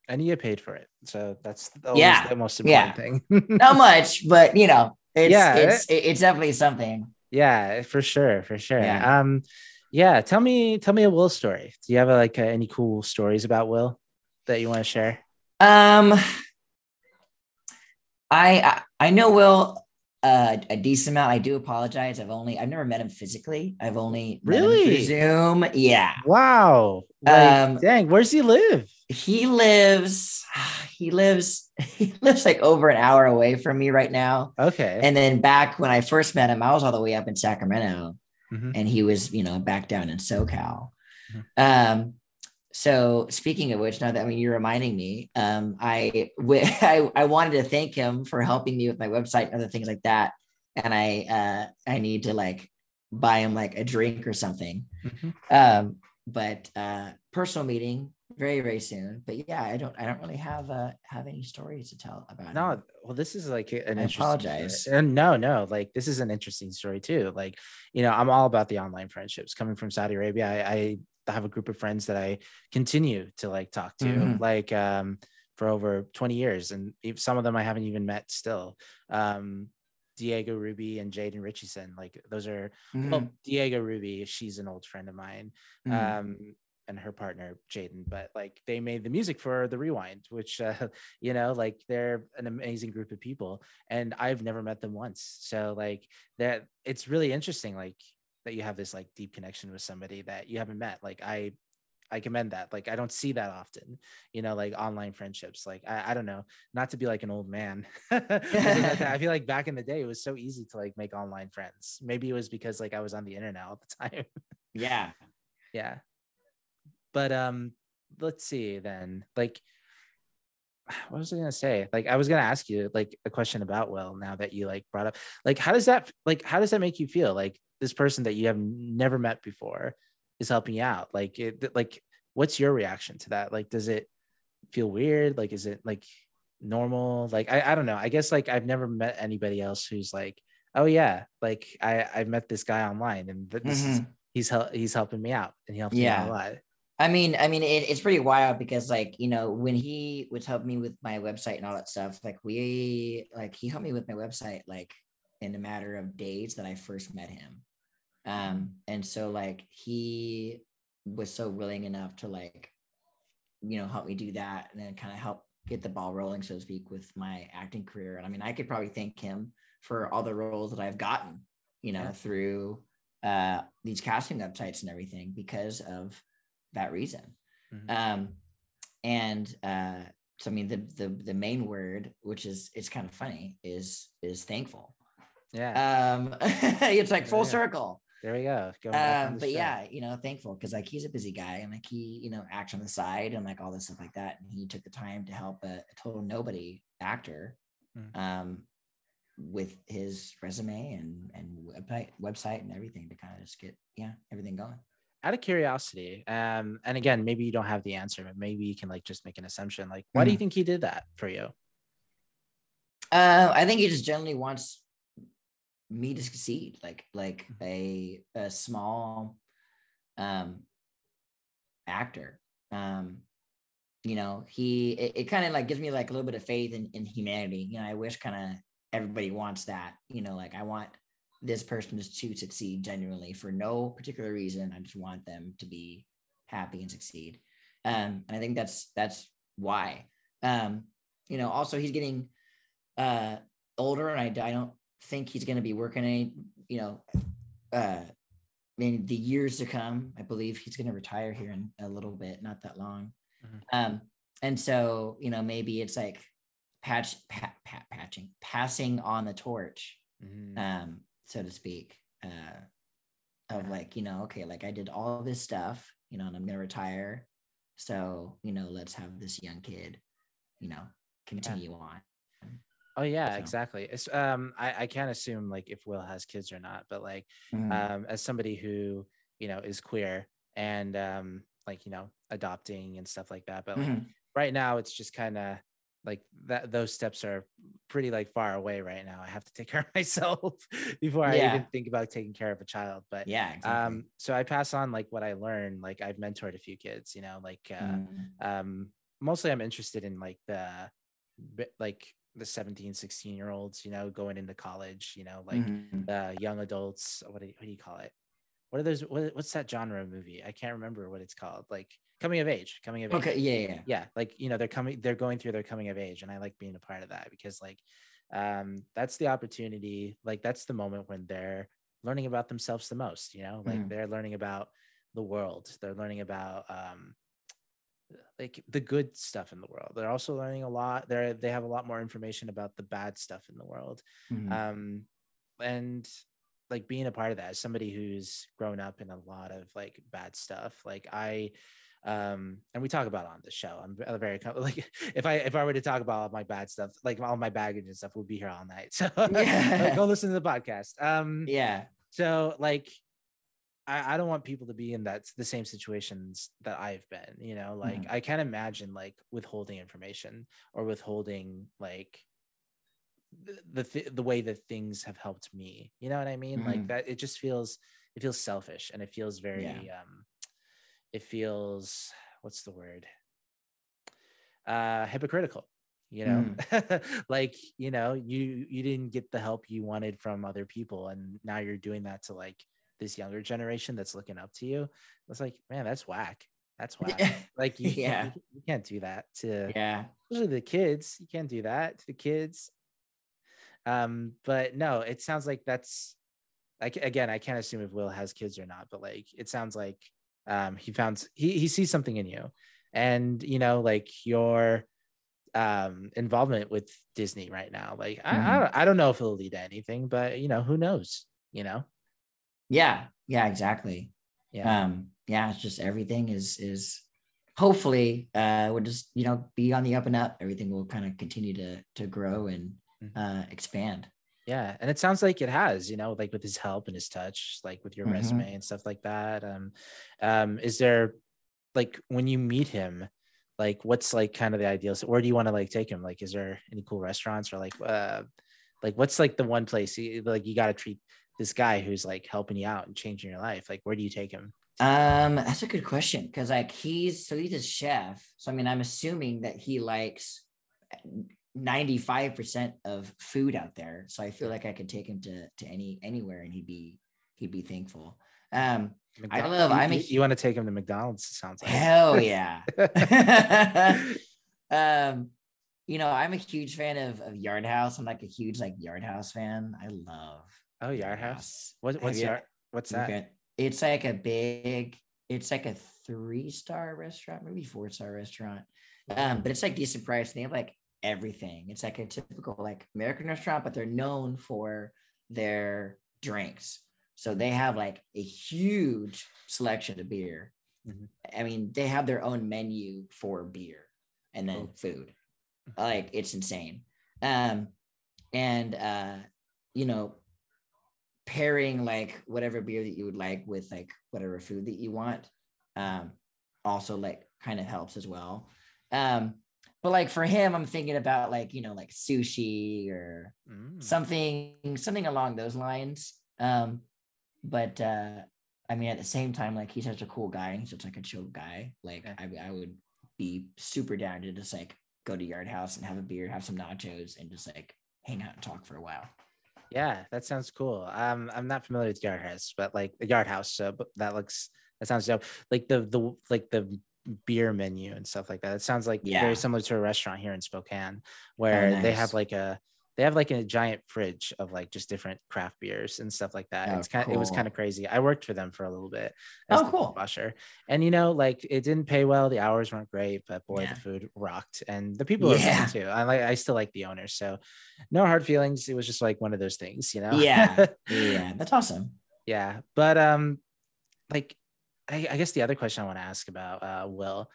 And you get paid for it, so that's always Yeah, the most yeah. important thing. not much, but you know, it's Yeah, it's it's definitely something. Yeah, for sure, for sure. Yeah. Um, yeah. Tell me, tell me a Will story. Do you have uh, like uh, any cool stories about Will that you want to share? Um, I, I know Will Uh, a decent amount. I do apologize. I've only I've never met him physically. I've only Really? Zoom. Yeah. Wow. Like, Um, dang, where's he live? He lives he lives he lives like over an hour away from me right now. Okay. And then back when I first met him, I was all the way up in Sacramento Mhm. and he was, you know, back down in SoCal. Mhm. Um, so speaking of which, now that I mean you're reminding me, um, I, w- I I wanted to thank him for helping me with my website and other things like that. And I uh I need to like buy him like a drink or something. Mhm. Um, but uh personal meeting very, very soon. But yeah, I don't I don't really have uh have any stories to tell about him. No, well, this is like an I interesting. apologize. story. And no, no, like this is an interesting story too. Like, you know, I'm all about the online friendships. Coming from Saudi Arabia, I, I have a group of friends that I continue to like talk to, Mhm. like um, for over 20 years, and some of them I haven't even met still. Um, Diego Ruby and Jaden Richardson, like those are Mhm, well, Diego Ruby, she's an old friend of mine. mhm. um and her partner Jaden, but like they made the music for the Rewind, which uh, you know, like they're an amazing group of people, and I've never met them once. So like that, it's really interesting, like that you have this like deep connection with somebody that you haven't met. Like I, I commend that. Like I don't see that often, you know, like online friendships. Like I, I don't know, not to be like an old man. or anything like that. I feel like back in the day, it was so easy to like make online friends. Maybe it was because like I was on the internet all the time. yeah. yeah but um let's see then like what was i gonna say? Like i was gonna ask you like a question about will now that you like brought up like how does that like how does that make you feel? Like this person that you have never met before is helping you out. Like it like what's your reaction to that? Like does it feel weird? Like is it like normal? Like i, I don't know. I guess like i've never met anybody else who's like oh yeah like i I've met this guy online and this is Mhm. he's hel- he's helping me out and he helps me out a lot I mean, I mean, it, it's pretty wild because, like, you know, when he was helping me with my website and all that stuff, like, we, like, he helped me with my website, like, in a matter of days that I first met him. Um, and so, like, he was so willing enough to, like, you know, help me do that and then kind of help get the ball rolling, so to speak, with my acting career. And I mean, I could probably thank him for all the roles that I've gotten, you know, Yeah. through uh, these casting websites and everything because of that reason. Mhm. Um, and uh, so I mean the the the main word, which is it's kind of funny, is is thankful. yeah Um, it's like full Yeah. circle. there we go Going back on Um, but show. yeah, you know, thankful because like he's a busy guy and like he, you know, acts on the side and like all this stuff like that. And he took the time to help a, a total nobody actor Mm. um with his resume and and website website and everything to kind of just get yeah everything going. Out of curiosity um and again maybe you don't have the answer but maybe you can like just make an assumption like why do you Mhm. think he did that for you Uh, I think he just generally wants me to succeed, like like a a small um actor. Um, you know, he it, it kind of like gives me like a little bit of faith in, in humanity. You know, I wish kind of everybody wants that. You know, like I want this person just to succeed genuinely for no particular reason. I just want them to be happy and succeed. Um, and I think that's that's why. Um, you know, also he's getting uh older and I, I don't think he's going to be working any you know uh in the years to come i believe he's going to retire here in a little bit not that long Mhm. um and so you know maybe it's like patch pat, pat, patching passing on the torch Mhm. um so to speak uh of like you know okay like i did all this stuff you know and i'm going to retire so you know let's have this young kid you know continue on oh yeah so- exactly it's um i i can't assume like if will has kids or not but like Mhm. um as somebody who you know is queer and um like you know adopting and stuff like that but like Mhm. right now it's just kind of like that those steps are pretty like far away right now i have to take care of myself before i even think about taking care of a child but yeah exactly. um so i pass on like what i learned like i've mentored a few kids you know like uh Mhm. um mostly i'm interested in like the like the 17 16 year olds you know going into college you know like Mhm. the young adults what do you, what do you call it what are those what, what's that genre of movie i can't remember what it's called like coming of age coming of age okay yeah yeah yeah like you know they're coming they're going through their coming of age and i like being a part of that because like um, that's the opportunity. Like that's the moment when they're learning about themselves the most. You know, like mm. they're learning about the world. They're learning about um, like the good stuff in the world. They're also learning a lot. They're they have a lot more information about the bad stuff in the world. Mm-hmm. Um, and like being a part of that as somebody who's grown up in a lot of like bad stuff like i um and we talk about on the show i'm very like if i if i were to talk about all my bad stuff like all my baggage and stuff we'll be here all night so yeah. go listen to the podcast um yeah so like I, I don't want people to be in that the same situations that I've been, you know, like mm. I can't imagine like withholding information or withholding like the the, the way that things have helped me you know what i mean mm-hmm. like that it just feels it feels selfish and it feels very yeah. um it feels what's the word? Uh hypocritical you know? Mm. like you know you you didn't get the help you wanted from other people and now you're doing that to like this younger generation that's looking up to you. It's like man that's whack. That's whack. Yeah. like you, yeah. you, you can't do that to yeah. especially the kids. You can't do that to the kids. Um, but no, it sounds like that's like again, I can't assume if Will has kids or not, but like it sounds like um he found he he sees something in you. And you know, like your um involvement with Disney right now. Like mm-hmm. I, I don't, I don't know if it'll lead to anything, but you know, who knows, you know? Yeah, yeah, exactly. Yeah. Um, yeah, it's just everything is is hopefully uh would just you know be on the up and up. Everything will kind of continue to to grow and mm-hmm. uh, expand. Yeah, and it sounds like it has, you know, like with his help and his touch, like with your mm-hmm. resume and stuff like that. Um, um, is there like when you meet him, like what's like kind of the ideal? So Where do you want to like take him? Like, is there any cool restaurants or like, uh, like what's like the one place you, like you got to treat this guy who's like helping you out and changing your life? Like, where do you take him? Um, that's a good question because like he's so he's a chef. So I mean, I'm assuming that he likes 95% of food out there. So I feel like I could take him to to any anywhere and he'd be he'd be thankful. Um I love you, I'm a, you want to take him to McDonald's it sounds like hell yeah. um you know, I'm a huge fan of, of Yard House. I'm like a huge like Yard House fan. I love Oh, Yard House. What, what's Yard? What's that? It's like a big. It's like a three star restaurant, maybe four star restaurant. Um, but it's like decent price. They have like everything. It's like a typical like American restaurant, but they're known for their drinks. So they have like a huge selection of beer. Mm-hmm. I mean, they have their own menu for beer and then oh. food. Mm-hmm. Like it's insane. Um, and uh, you know, pairing like whatever beer that you would like with like whatever food that you want, um, also like kind of helps as well. Um, but like for him i'm thinking about like you know like sushi or mm. something something along those lines um but uh i mean at the same time like he's such a cool guy he's such like a chill guy like yeah. I, I would be super down to just like go to yard house and have a beer have some nachos and just like hang out and talk for a while yeah that sounds cool um i'm not familiar with yard house but like the yard house so that looks that sounds dope like the the like the beer menu and stuff like that. It sounds like yeah. very similar to a restaurant here in Spokane where oh, nice. they have like a they have like a giant fridge of like just different craft beers and stuff like that. Oh, it's kind cool. it was kind of crazy. I worked for them for a little bit. oh, cool. Usher. And you know, like it didn't pay well. The hours weren't great, but boy, yeah. the food rocked. And the people yeah. too. I like I still like the owners. So no hard feelings. It was just like one of those things, you know? Yeah. yeah. That's awesome. Yeah. But um like I, I guess the other question I want to ask about uh, Will,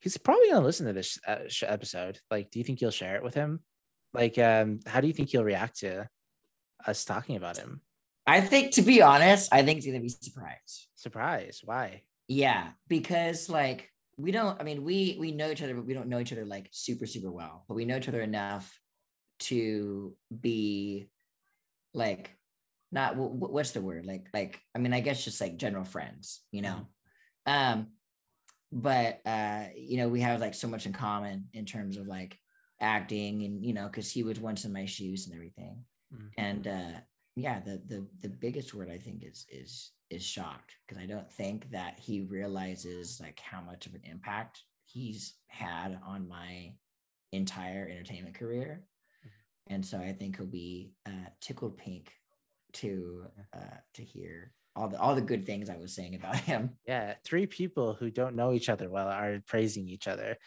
he's probably going to listen to this uh, episode. Like, do you think you'll share it with him? Like, um, how do you think he'll react to us talking about him? I think, to be honest, I think he's going to be surprised. Surprised? Why? Yeah, because like we don't. I mean, we we know each other, but we don't know each other like super super well. But we know each other enough to be like not what's the word? Like like i mean i guess just like general friends you know? Mm-hmm. um but uh you know we have like so much in common in terms of like acting and you know because he was once in my shoes and everything. Mm-hmm. and uh yeah the the the biggest word i think is is is shocked because i don't think that he realizes like how much of an impact he's had on my entire entertainment career. And so I think he'll be uh, tickled pink to uh, to hear all the all the good things I was saying about him. Yeah, three people who don't know each other well are praising each other.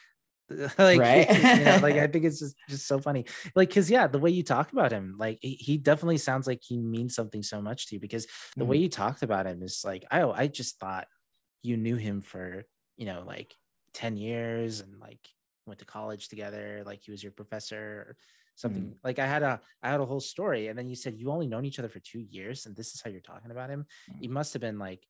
like, Right? you know, like I think it's just just so funny. Like, cause yeah, the way you talk about him, like he, he definitely sounds like he means something so much to you. Because the Mhm. way you talked about him is like, "Oh, I just thought you knew him for you know like ten years and like went to college together, like he was your professor something. Like I had a I had a whole story, and then you said you only known each other for two years, and this is how you're talking about him. Mm. He must have been like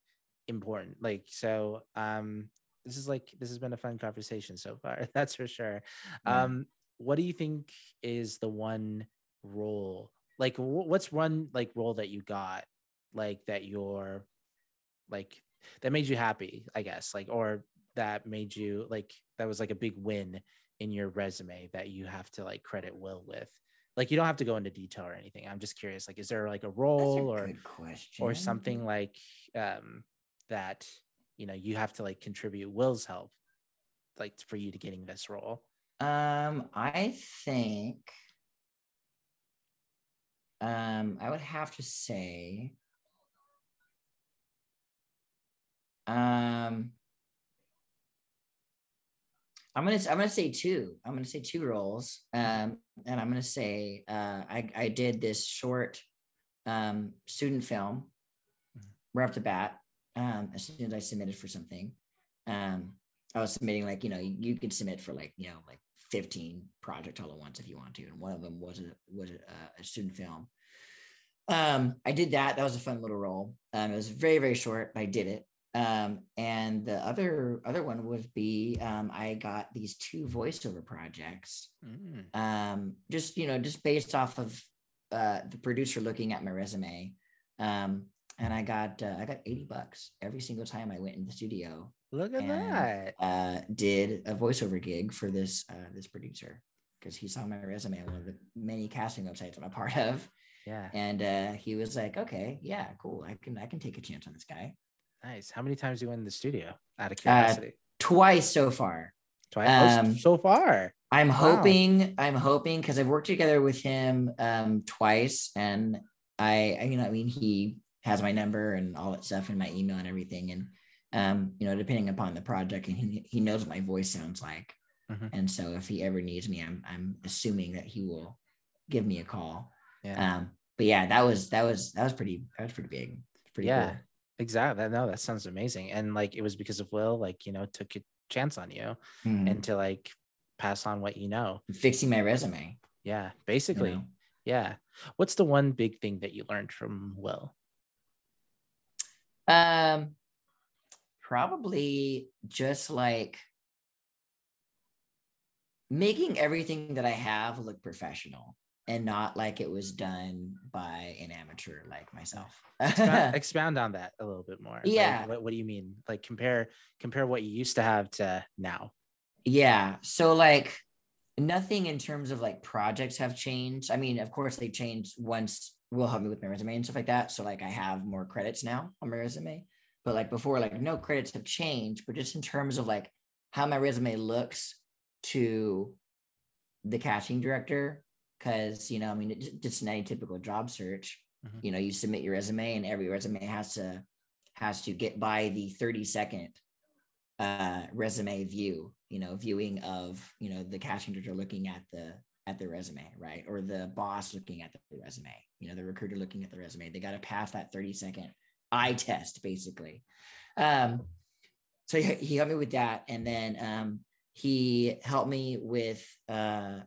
important. Like so, um, this is like this has been a fun conversation so far. That's for sure. Yeah. Um, what do you think is the one role? Like, wh- what's one like role that you got, like that you're, like that made you happy? I guess, like, or that made you like that was like a big win in your resume that you have to like credit Will with. Like, you don't have to go into detail or anything. I'm just curious. Like, is there like a That's a role or question. or something like um that you know you have to like contribute will's help like for you to getting this role Um, I think um I would have to say um I'm gonna I'm gonna say two. I'm gonna say two roles. Um, and I'm gonna say uh I I did this short um student film Mhm. right off the bat. Um, as soon as I submitted for something. Um, I was submitting like you know you could submit for like you know like 15 projects all at once if you want to, and one of them was a was a, a student film. Um, I did that. That was a fun little role. Um, it was very very short, but I did it. Um, and the other other one would be um, I got these two voiceover projects. Mm. Um, just you know just based off of uh, the producer looking at my resume. Um, and I got uh, I got 80 bucks every single time I went in the studio look at And- that uh, did a voiceover gig for this uh, this producer because he saw my resume on one of the many casting websites I'm a part of, yeah and uh, he was like, "Okay, yeah, cool. I can I can take a chance on this guy." Nice how many times you went in the studio out of Uh, curiosity Twice so far. twice Oh, um, so far I'm Wow. hoping I'm hoping because I've worked together with him um, twice, and I I- you know I mean he has my number and all that stuff and my email and everything, and um, you know depending upon the project, and he he knows what my voice sounds like. Mhm. And so if he ever needs me, I'm I'm assuming that he will give me a call. yeah Um, but yeah, that was that was that was pretty that was pretty big. Pretty Yeah. cool. Exactly no that sounds amazing and like it was because of will like you know took a chance on you Mhm. and to like pass on what you know fixing my resume. yeah you basically know? yeah what's the one big thing that you learned from will Um, probably just like making everything that I have look professional and not like it was done by an amateur like myself. expound, expound on that a little bit more Like, Yeah. what, what do you mean like compare compare what you used to have to now Yeah. So like nothing in terms of like projects have changed. I mean, of course they changed once will help me with my resume and stuff like that. So like I have more credits now on my resume. But like before, like no credits have changed, but just in terms of like how my resume looks to the casting director. Cause you know, I mean, it's just an atypical job search. Mhm. You know, you submit your resume and every resume has to has to get by the 30 second uh resume view you know viewing of you know the casting director looking at the at the resume right or the boss looking at the resume you know the recruiter looking at the resume they got to pass that 30 second eye test basically um so he, he helped me with that and then um he helped me with uh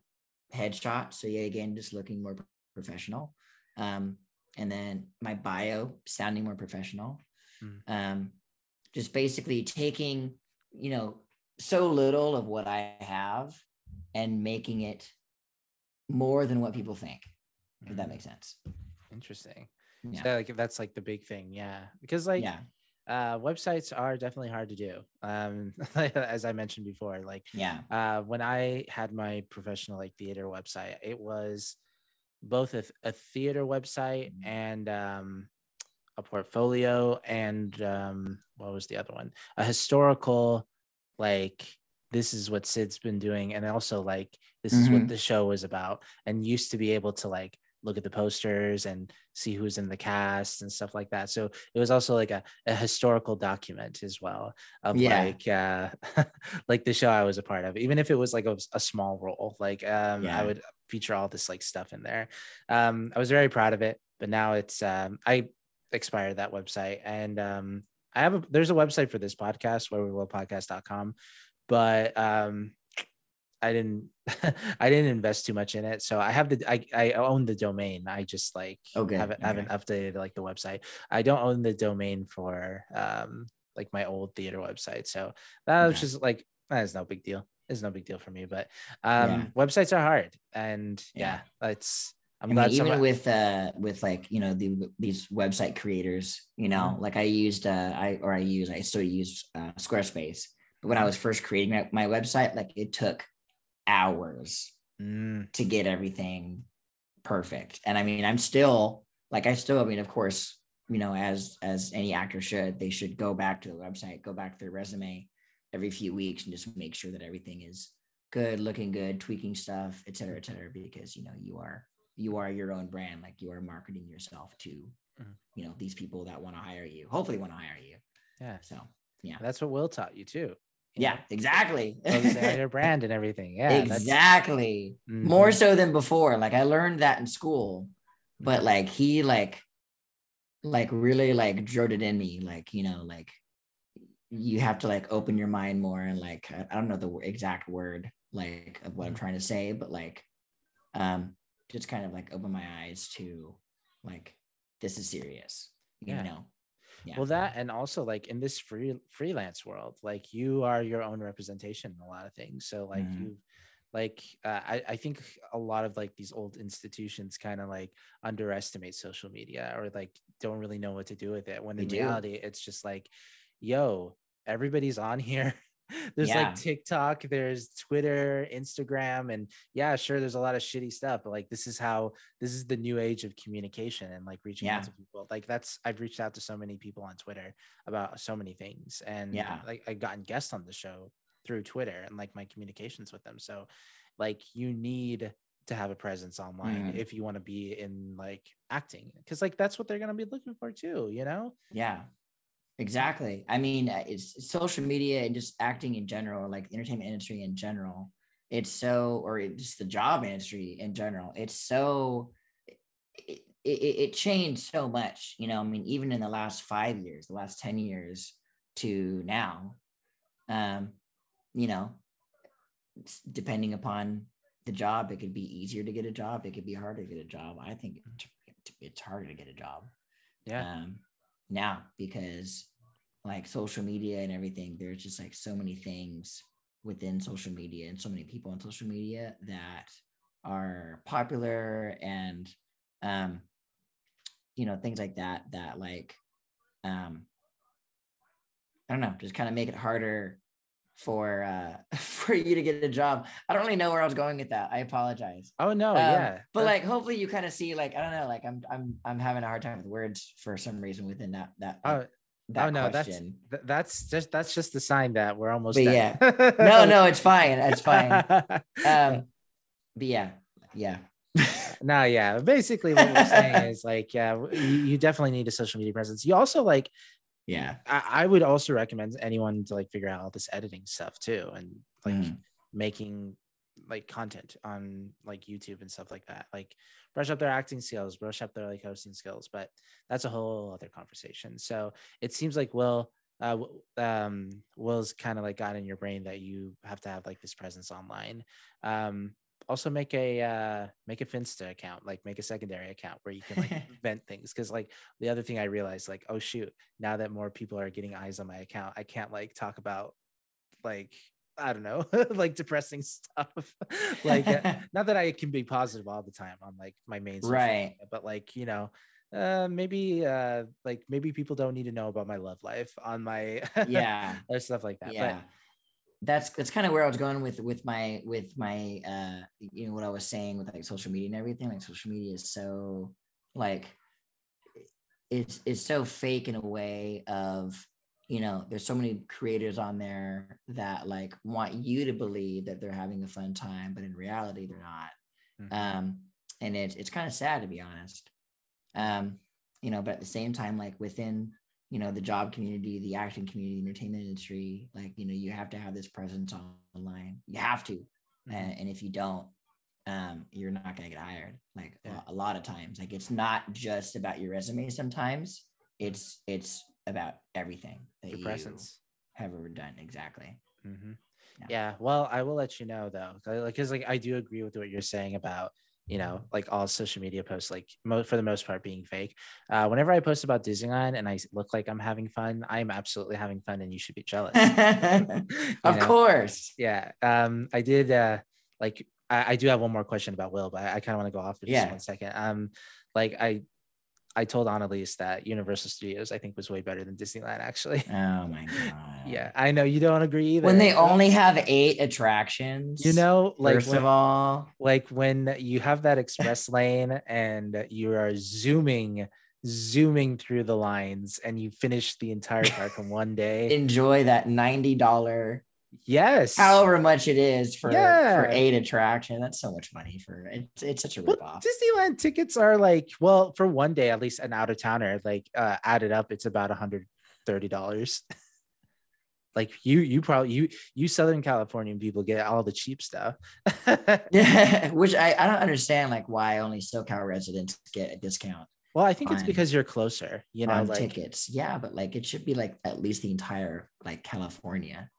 headshot. So yeah again just looking more professional. Um and then my bio sounding more professional. Mm. um just basically taking you know so little of what i have and making it more than what people think if that Mm, makes sense. Interesting. Yeah. So like that's like the big thing yeah. Because like yeah uh websites are definitely hard to do um as i mentioned before like yeah uh when i had my professional like theater website it was both a, a theater website Mhm. and um a portfolio and um what was the other one a historical like this is what Sid's been doing, and also like this is Mhm. what the show was about, and used to be able to like look at the posters and see who's in the cast and stuff like that. So it was also like a, a historical document as well of Yeah. like uh like the show I was a part of, even if it was like a, a small role. Like um Yeah. I would feature all this like stuff in there. Um I was very proud of it, but now it's um I expired that website and um I have a there's a website for this podcast, waywardworldpodcast.com, but um I didn't I didn't invest too much in it. So I have the I, I own the domain. I just like Okay, haven't haven't updated like the website. I don't own the domain for um like my old theater website. So that was Okay. just like that's no big deal. It's no big deal for me. But um Yeah. websites are hard and yeah, Yeah. it's I'm I mean, even with uh with like you know the these website creators, you know, Mhm. like I used uh I or I use I still use uh, Squarespace, but when I was first creating my, my website, like it took hours Mm, to get everything perfect. And I mean, I'm still like I still I mean, of course, you know, as as any actor should, they should go back to the website, go back to their resume every few weeks and just make sure that everything is good, looking good, tweaking stuff, et cetera, et cetera, because you know you are you are your own brand, like you are marketing yourself to Mhm. you know these people that want to hire you, hopefully want to hire you. yeah. So yeah. That's what Will taught you too. Yeah, know? exactly. Your brand and everything. Yeah. exactly. Mhm. more so than before like i learned that in school but Mm-hmm. like he like like really like drilled it in me like you know like you have to like open your mind more and like i, don't know the exact word like of what i'm Mhm. trying to say but like um just kind of like open my eyes to like this is serious you Yeah. know yeah Well, that and also like in this free freelance world, like you are your own representation in a lot of things. So like Mhm. you, like uh, I I think a lot of like these old institutions kind of like underestimate social media or like don't really know what to do with it. When They in do. reality, it's just like, yo, everybody's on here. There's Yeah. like TikTok, there's Twitter, Instagram, and yeah, sure, there's a lot of shitty stuff, but like this is how this is the new age of communication and like reaching out to people. Like that's I've reached out to so many people on Twitter about so many things, and Yeah. like I've gotten guests on the show through Twitter and like my communications with them. So like you need to have a presence online Mhm. if you want to be in like acting because like that's what they're gonna be looking for too, you know? Yeah, exactly. I mean, uh, it's social media and just acting in general, like the entertainment industry in general. It's so, or just the job industry in general. It's so, it, it, it changed so much. You know, I mean, even in the last five years, the last ten years to now, um, you know, depending upon the job, it could be easier to get a job. It could be harder to get a job. I think it's harder to get a job Yeah. um, now because like social media and everything, there's just like so many things within social media and so many people on social media that are popular and um, you know things like that that like um, I don't know, just kind of make it harder for uh for you to get a job. I don't really know where I was going with that. I apologize. Oh no, Um, yeah. but that's- like hopefully you kind of see like I don't know like I'm I'm I'm having a hard time with words for some reason within that that oh, that oh no, that's question. th- that's just that's just the sign that we're almost But done. no no it's fine it's fine um but yeah yeah no, yeah. Basically, what we're saying is like, yeah, you, you definitely need a social media presence. You also like, yeah I, I would also recommend anyone to like figure out all this editing stuff too, and like Mhm. making like content on like YouTube and stuff like that. Like brush up their acting skills, brush up their like hosting skills. But that's a whole other conversation. So it seems like Will, uh, um, Will's kind of like got in your brain that you have to have like this presence online. Um, also make a uh make a finsta account like make a secondary account where you can like vent things because like the other thing i realized like oh shoot now that more people are getting eyes on my account i can't like talk about like i don't know like depressing stuff. Like uh, not that i can be positive all the time on like my main Right. media, but like you know uh maybe uh like maybe people don't need to know about my love life on my yeah. or stuff like that yeah that's that's kind of where i was going with with my with my uh you know what i was saying with like social media and everything like social media is so like it's it's so fake in a way of you know, there's so many creators on there that like want you to believe that they're having a fun time, but in reality, they're not. Mm-hmm. Um, and it's it's kind of sad to be honest. Um, you know, but at the same time, like within you know the job community, the acting community, entertainment industry, like you know, you have to have this presence online. You have to, mm-hmm. and, and if you don't, um, you're not going to get hired. Like yeah. a, a lot of times, like it's not just about your resume. Sometimes it's it's about everything that your you presence have ever done. Exactly. Mm-hmm. Yeah. yeah. Well, I will let you know though, because like I do agree with what you're saying about you know like all social media posts like mo- for the most part being fake uh, whenever i post about disneyland and i look like i'm having fun i'm absolutely having fun and you should be jealous of know? course yeah um i did uh like I, I, do have one more question about will but i, I kind of want to go off for just yeah. one second um like i I told Annalise that Universal Studios I think was way better than Disneyland actually. Oh my god. yeah, I know you don't agree either. When they only have eight attractions. You know, like first when, of all, like when you have that express lane and you are zooming zooming through the lines and you finish the entire park in one day. Enjoy that $90 Yes. However much it is for yeah. for eight attraction. That's so much money for it. It's such a rip well. Disneyland tickets are like, well, for one day, at least an out of towner, like uh added up, it's about $130. like you you probably you you Southern Californian people get all the cheap stuff. yeah, which I, I don't understand like why only SoCal residents get a discount. Well, I think on, it's because you're closer, you know, like tickets. Yeah, but like it should be like at least the entire like California.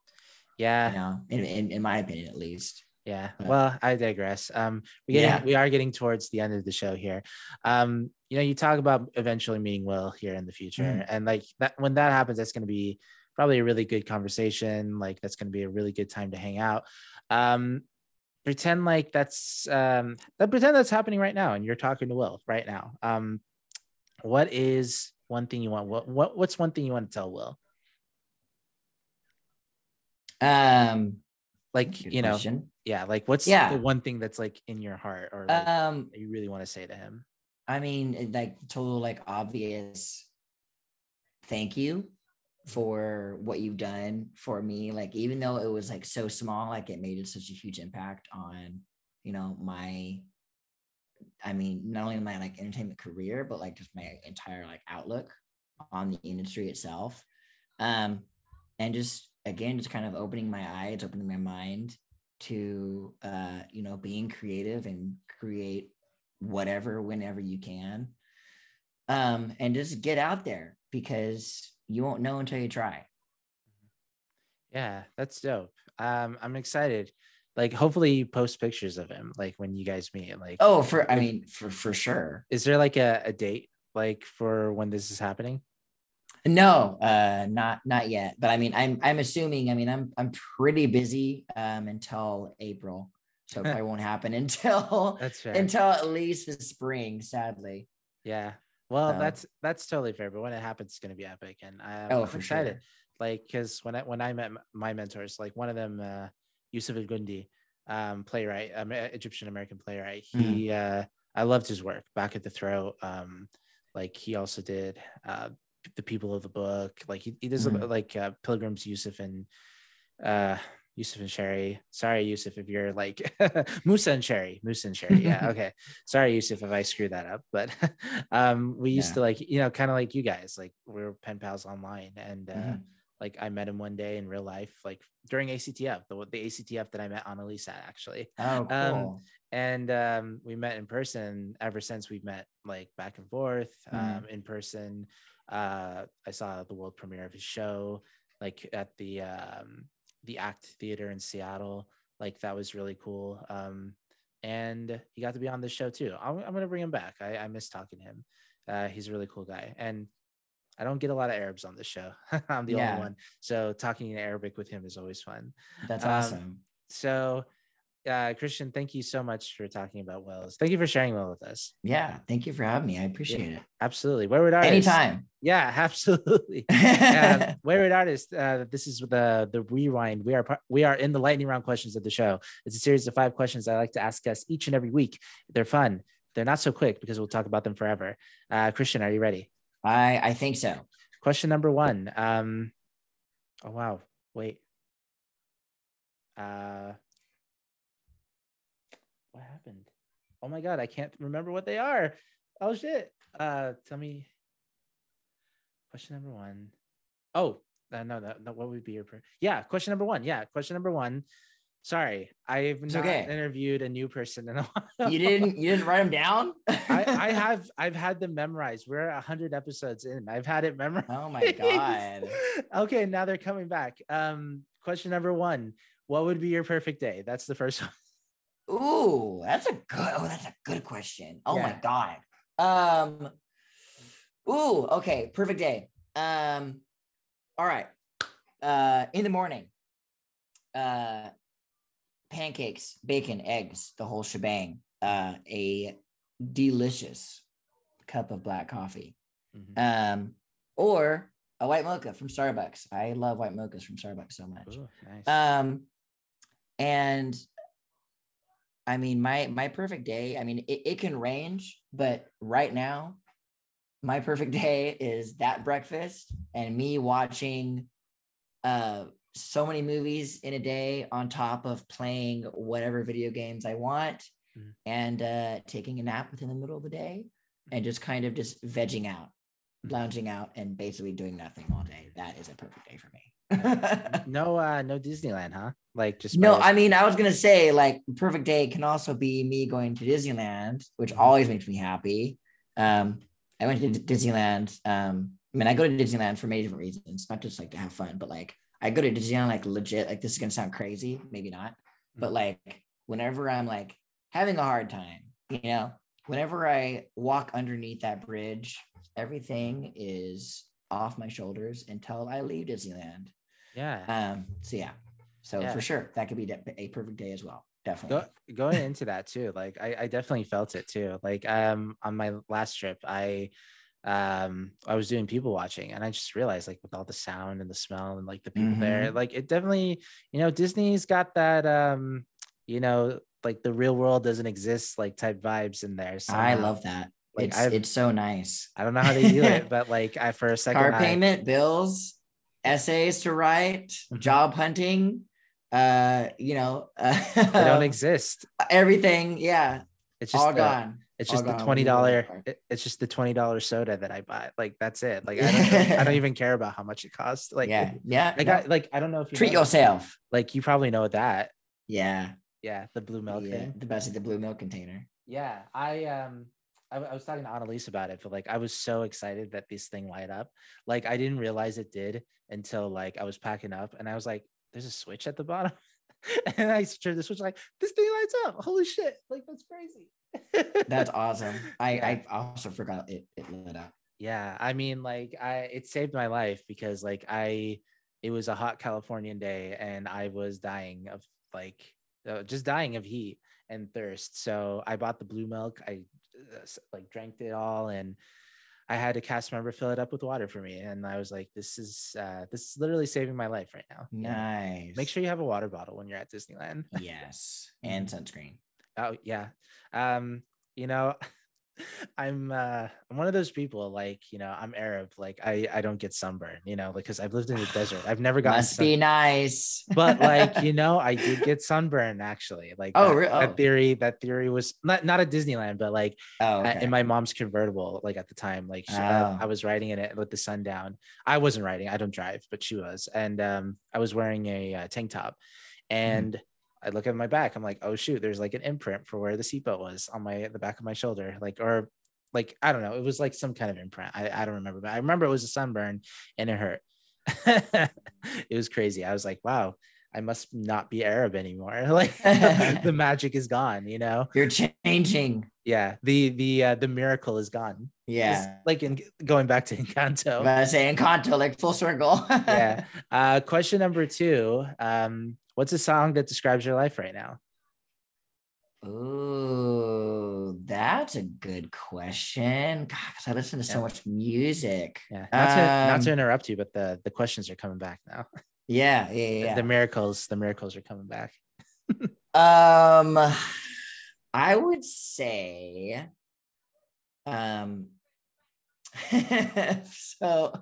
Yeah. You know, in, in, in my opinion, at least. Yeah. But, well, I digress. Um, we getting, yeah. we are getting towards the end of the show here. Um, you know, you talk about eventually meeting Will here in the future, mm. and like that when that happens, that's going to be probably a really good conversation. Like that's going to be a really good time to hang out. Um, pretend like that's um, that pretend that's happening right now, and you're talking to Will right now. Um, what is one thing you want? What, what what's one thing you want to tell Will? Um, like you know, question. yeah, like what's yeah. the one thing that's like in your heart or like um you really want to say to him? I mean, like total like obvious thank you for what you've done for me. Like even though it was like so small, like it made it such a huge impact on you know my I mean, not only my like entertainment career, but like just my entire like outlook on the industry itself. Um, and just again just kind of opening my eyes opening my mind to uh you know being creative and create whatever whenever you can. Um and just get out there because you won't know until you try. Yeah that's dope. Um i'm excited. Like hopefully you post pictures of him like when you guys meet like oh for i mean for for sure. Is there like a, a date like for when this is happening no, uh, not not yet. But I mean, I'm I'm assuming. I mean, I'm I'm pretty busy um, until April, so it probably won't happen until that's fair. until at least the spring. Sadly. Yeah. Well, so. that's that's totally fair. But when it happens, it's going to be epic, and I'm, oh, I'm excited. Sure. Like, because when I when I met my mentors, like one of them, uh, Yusuf Guindi, um, playwright, um, Egyptian American playwright. He, mm. uh, I loved his work. Back of the Throat. Um, like he also did uh, the people of the book. Like he, he does mm-hmm. like uh, Pilgrims Yusuf and uh Yusuf and Sherry. Sorry, Yusuf, if you're like Musa and Sheri. Musa and Sheri. Yeah. Okay. Sorry, Yusuf, if I screwed that up. But um we used yeah. to like, you know, kind of like you guys, like we are pen pals online. And uh mm-hmm. like I met him one day in real life, like during ACTF, the the ACTF that I met Annalisa actually. Oh, um, cool. Um, and um we met in person ever since we've met like back and forth mm-hmm. um in person uh, I saw the world premiere of his show, like at the um, the Act Theater in Seattle. Like that was really cool. Um, and he got to be on this show too. I'm, I'm gonna bring him back. I, I miss talking to him. Uh, he's a really cool guy, and I don't get a lot of Arabs on this show. I'm the yeah. only one, so talking in Arabic with him is always fun. That's awesome. Um, so uh, Christian, thank you so much for talking about Wells. Thank you for sharing Will with us. Yeah, thank you for having me. I appreciate yeah, it. Absolutely. Wayward artist. Anytime. Yeah, absolutely. uh, Wayward artist. Uh, this is the the rewind. We are we are in the lightning round questions of the show. It's a series of five questions I like to ask us each and every week. They're fun. They're not so quick because we'll talk about them forever. Uh, Christian, are you ready? I I think so. Question number one. Um, Oh wow. Wait. Uh what happened? Oh my god, I can't remember what they are. Oh shit. Uh tell me question number one. Oh, uh, no, no, no, what would be your per- yeah, question number one. Yeah, question number one. Sorry, I've It's not okay. interviewed a new person in a while. You didn't you didn't write them down? I, I have I've had them memorized. We're a hundred episodes in. I've had it memorized. Oh my god. okay, now they're coming back. Um, question number one: What would be your perfect day? That's the first one. Ooh, that's a good. Oh, that's a good question. Oh my god. Um. Ooh, okay, perfect day. Um. All right. Uh, in the morning. Uh, pancakes, bacon, eggs, the whole shebang. Uh, a delicious cup of black coffee. Mhm. Um, or a white mocha from Starbucks. I love white mochas from Starbucks so much. Ooh, nice. Um, and I mean, my my perfect day. I mean, it, it can range, but right now, my perfect day is that breakfast and me watching uh so many movies in a day on top of playing whatever video games I want Mhm. and uh taking a nap within the middle of the day and just kind of just vegging out, Mhm. lounging out and basically doing nothing all day. That is a perfect day for me. no, uh, no Disneyland, huh? Like just No, I mean, I was gonna say like perfect day can also be me going to Disneyland, which Mhm. always makes me happy. Um, I went to Disneyland. Um, I mean, I go to Disneyland for many different reasons, not just like to have fun, but like I go to Disneyland like legit. Like this is gonna sound crazy, maybe not, but Mhm. like whenever I'm like having a hard time, you know, whenever I walk underneath that bridge, everything is off my shoulders until I leave Disneyland. Yeah. Um, so yeah, so Yeah. for sure that could be a perfect day as well. Definitely. Go, going into that too like I, I definitely felt it too like um on my last trip i um i was doing people watching and i just realized like with all the sound and the smell and like the people there Mm-hmm. like it definitely you know disney's got that um you know like the real world doesn't exist like type vibes in there so I love that. Like, it's I've- it's so nice. i don't know how they do it but like i for a second Car I- payment, bills, essays to write, Mhm. job hunting. Uh, you know, they don't exist everything. Yeah, it's just all the- gone. It's all just the gone twenty dollar. go to dollar. the park. It's just the twenty dollar soda that I buy. Like that's it. Like I don't, I don't even care about how much it costs. Like yeah, yeah. I no. got like I don't know if you treat know, yourself. Like you probably know that. Yeah, Yeah, the blue milk yeah. thing. The best is the blue milk container. Yeah, I um, I, I was talking to Annalise about it, but like I was so excited that this thing light up. Like I didn't realize it did until like I was packing up, and I was like, "There's a switch at the bottom," and I turned the switch like, "This thing lights up! Holy shit! Like that's crazy." That's awesome. I Yeah. I also forgot it it lit up. Yeah, I mean, like, I it saved my life because, like, I it was a hot Californian day and I was dying of like uh, just dying of heat and thirst. So I bought the blue milk. I like drank it all, and I had a cast member fill it up with water for me. And I was like, this is uh, this is literally saving my life right now. Nice. Make sure you have a water bottle when you're at Disneyland. Yes, and sunscreen. Oh yeah. Um, you know, I'm uh I'm one of those people like, you know, I'm Arab, like I I don't get sunburn, you know, because I've lived in the desert. I've never gotten Must sun- be nice. but like, you know, I did get sunburn actually. Like Oh, that, rea- that oh. theory, that theory was not not at Disneyland, but like oh, uh, okay. in my mom's convertible, like at the time, like she, uh, Oh. I was riding in it with the sun down. I wasn't riding, I don't drive, but she was, and um, I was wearing a uh, tank top, Mm-hmm. and I look at my back. I'm like, oh shoot, there's like an imprint for where the seatbelt was on my the back of my shoulder, like or like I don't know, it was like some kind of imprint. I, I don't remember, but I remember it was a sunburn and it hurt. it was crazy. I was like, wow. I must not be Arab anymore. Like the magic is gone, you know? You're changing. yeah the the uh, the miracle is gone It's Yeah. like in going back to encanto to say Encanto, like full circle. yeah uh question number two um what's a song that describes your life right now Ooh, that's a good question. God, I listen to so much music. yeah not to, not to Um, interrupt you but the the questions are coming back now Yeah, yeah, The- yeah. the miracles the miracles are coming back Um, I would say, um, so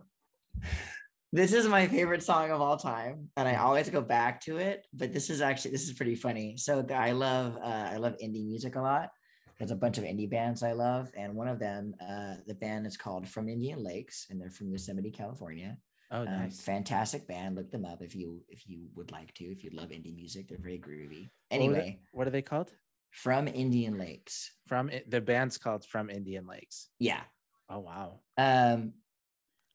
this is my favorite song of all time, and I always go back to it. But this is actually this is pretty funny. So I love uh, I love indie music a lot. There's a bunch of indie bands I love, and one of them, uh, the band is called From Indian Lakes, and they're from Yosemite, California. Oh, Um, nice. fantastic band. Look them up if you if you would like to. If you love indie music, they're very groovy. What were they- Anyway, what are they called? from Indian Lakes. From the band's called From Indian Lakes. Yeah, Oh wow. um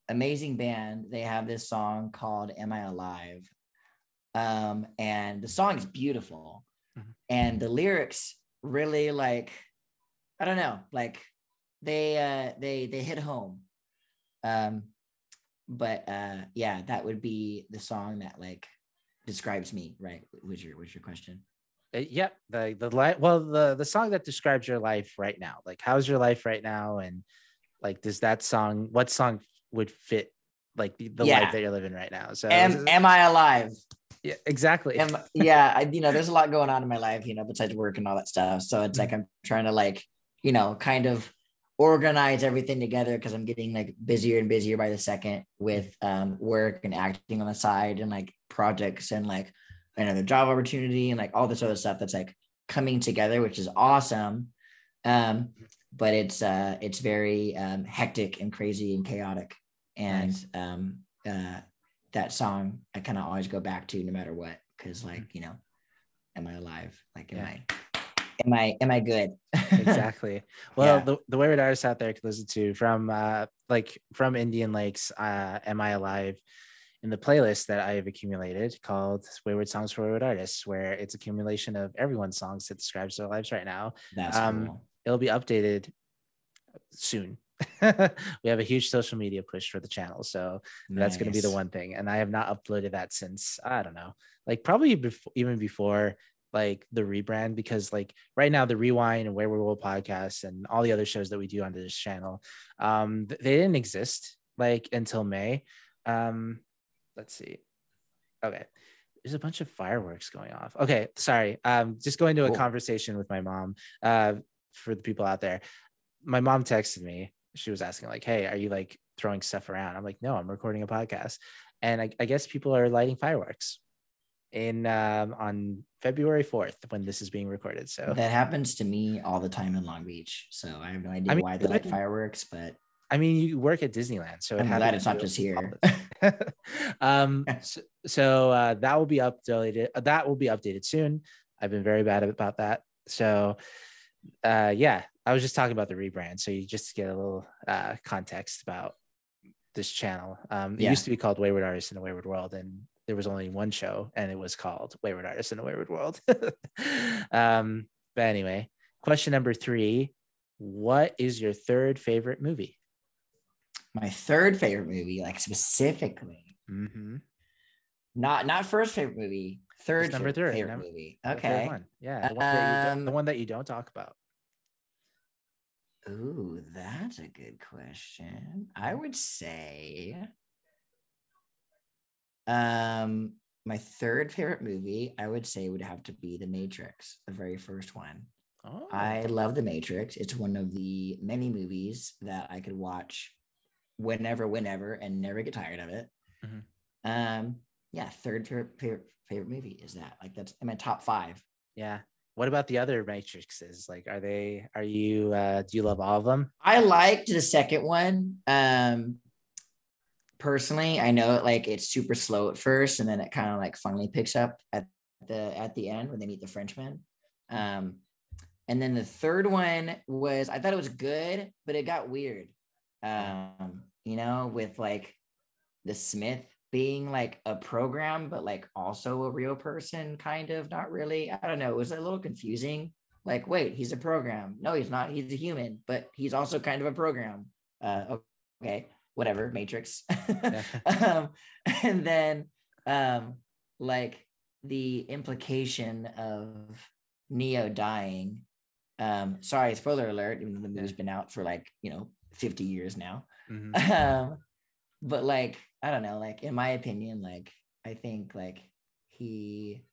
amazing band they have this song called am i alive um and the song is beautiful Mhm. and the lyrics really like i don't know like they uh they they hit home um but uh yeah that would be the song that like describes me right was your was your question Uh, yep. The the life. Well, the the song that describes your life right now. Like, how's your life right now? And like, does that song? What song would fit? Like the, the Yeah. life that you're living right now. So am, am i alive yeah, exactly. am, yeah, I, you know, there's a lot going on in my life, you know, besides work and all that stuff. So it's like I'm trying to like, you know, kind of organize everything together because I'm getting like busier and busier by the second with um, work and acting on the side and like projects and like another job opportunity and like all this other stuff that's like coming together, which is awesome. Um, but it's uh it's very um hectic and crazy and chaotic. And Nice. um uh that song I kind of always go back to no matter what, because like, you know, am I alive? Like am Yeah. I am I am I good? exactly. Well, Yeah. the, the wayward artists out there could listen to from uh like from Indian Lakes, uh, Am I Alive? In the playlist that I have accumulated called Wayward Songs for Wayward Artists, where it's accumulation of everyone's songs that describes their lives right now. That's Um, cool. It'll be updated soon. we have a huge social media push for the channel, so that's going to be the one thing. And I have not uploaded that since I don't know, like probably before, even before like the rebrand, because like right now the Rewind and Wayward World podcast and all the other shows that we do on this channel, um, they didn't exist like until May. Um, let's see. Okay. There's a bunch of fireworks going off. Okay, sorry. Um, just going to a Cool. conversation with my mom. Uh, for the people out there, my mom texted me. She was asking like, "Hey, are you like throwing stuff around?" I'm like, "No, I'm recording a podcast." And I, I guess people are lighting fireworks in um, on February 4th when this is being recorded. So That happens to me all the time in Long Beach. So I have no idea I mean, why they like good. fireworks, but I mean, you work at Disneyland, so I'm glad it's not just here. um, so, so uh, that will be updated. That will be updated soon. I've been very bad about that. So, uh, yeah, I was just talking about the rebrand, so you just get a little uh, context about this channel. Um, it Yeah. used to be called Wayward Artists in a Wayward World, and there was only one show, and it was called Wayward Artists in a Wayward World. um, but anyway, question number three: What is your third favorite movie? my third favorite movie, like specifically, Mm-hmm. not not first favorite movie, third It's number three, favorite number- movie. Okay. one. Yeah. The one, that you, don't- the Um, one that you don't talk about. Ooh, that's a good question. I would say um my third favorite movie, I would say would have to be The Matrix, the very first one. Oh, I love The Matrix. It's one of the many movies that I could watch whenever, whenever, and never get tired of it. Mhm. Um, yeah, third favorite, favorite favorite movie is that. Like that's in my top five. yeah. What about the other Matrixes? Like, are they, are you, uh, do you love all of them? I liked the second one. Um, personally, I know it like it's super slow at first, and then it kind of like finally picks up at the at the end when they meet the Frenchman. Um, and then the third one was I thought it was good, but it got weird. Um, you know, with like the Smith being like a program, but like also a real person, kind of not really. I don't know. It was a little confusing. Like, wait, he's a program. No, he's not. He's a human, but he's also kind of a program. Uh, okay, whatever. Matrix. um, and then, um, like the implication of Neo dying. Um, sorry, spoiler alert. Even though the movie's been out for like you know fifty years now. Mhm. um but like i don't know like in my opinion like i think like he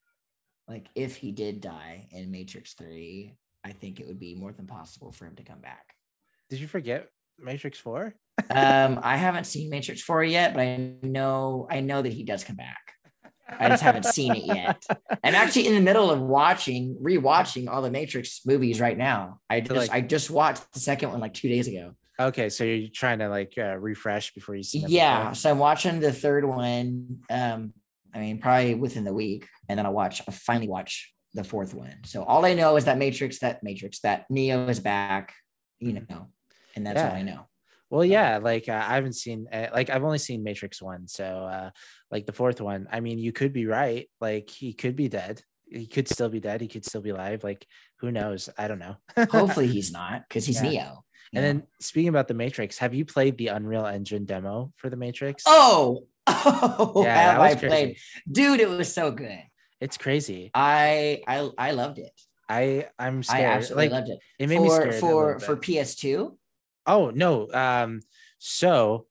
like if he did die in matrix 3 i think it would be more than possible for him to come back Did you forget Matrix 4? um, I haven't seen Matrix 4 yet, but I know I know that he does come back. I just haven't seen it yet. I'm actually in the middle of watching, rewatching all the Matrix movies right now. I just like- I just watched the second one like two days ago. Okay, so you're trying to like uh, refresh before you see. Yeah, before? so I'm watching the third one. Um, I mean, probably within the week, and then I'll watch. I finally watch the fourth one. So all I know is that Matrix, that Matrix, that Neo is back. You know, and that's all I know. Well, yeah, like uh, I haven't seen uh, like I've only seen Matrix one, so uh like the fourth one. I mean, you could be right. Like he could be dead. He could still be dead. He could still be alive. Like who knows? I don't know. Hopefully he's not because he's Yeah. Neo. And then speaking about the Matrix, have you played the Unreal Engine demo for the Matrix? oh, oh, Yeah, have I crazy. played, dude? It was so good. It's crazy. I I I loved it. I I'm I absolutely like loved it. it made me for scared. for for. PS2. Oh no. Um. So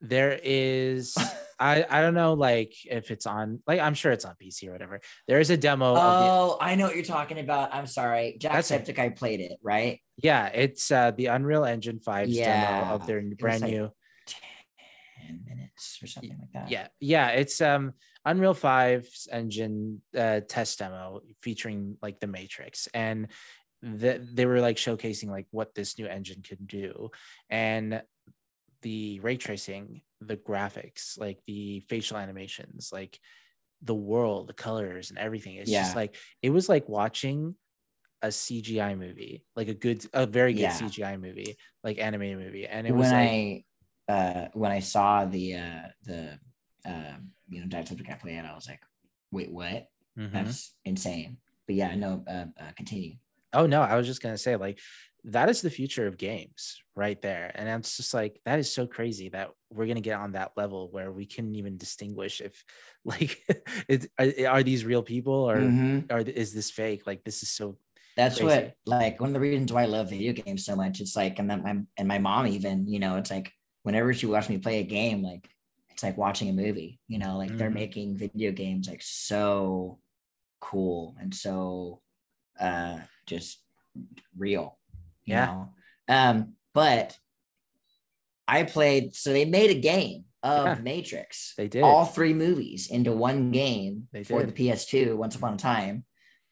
there is. I I don't know like if it's on like I'm sure it's on PC or whatever. There is a demo. of the, Oh, I know what you're talking about. I'm sorry. Jacksepticeye played it, right? yeah, it's uh the Unreal Engine 5's Yeah, demo of their brand like- new. Ten minutes or something like that. Yeah, yeah. It's um Unreal 5's engine uh test demo featuring like the Matrix and the, they were like showcasing like what this new engine could do and the ray tracing the graphics like the facial animations like the world the colors and everything it's just like it was like watching a cgi movie like a good a very good Yeah. cgi movie like animated movie and it when was like I uh when I saw the uh the um you know play it, I was like, wait, what? Mhm. That's insane. But yeah, no, uh, uh continue. Oh no, I was just gonna say like that is the future of games right there, and I'm just like that is so crazy that we're gonna get on that level where we couldn't even distinguish if like it, are, are these real people or Mhm. or is this fake? Like this is so That's Crazy. what like one of the reasons why I love video games so much. It's like and then my and my mom even, you know, it's like whenever she watched me play a game, like it's like watching a movie, you know, like they're Mhm. making video games like so cool and so uh just real. Yeah. know? Um, but I played so they made a game of Yeah. Matrix they did. all three movies into one game They for did. the PS2 once upon a time.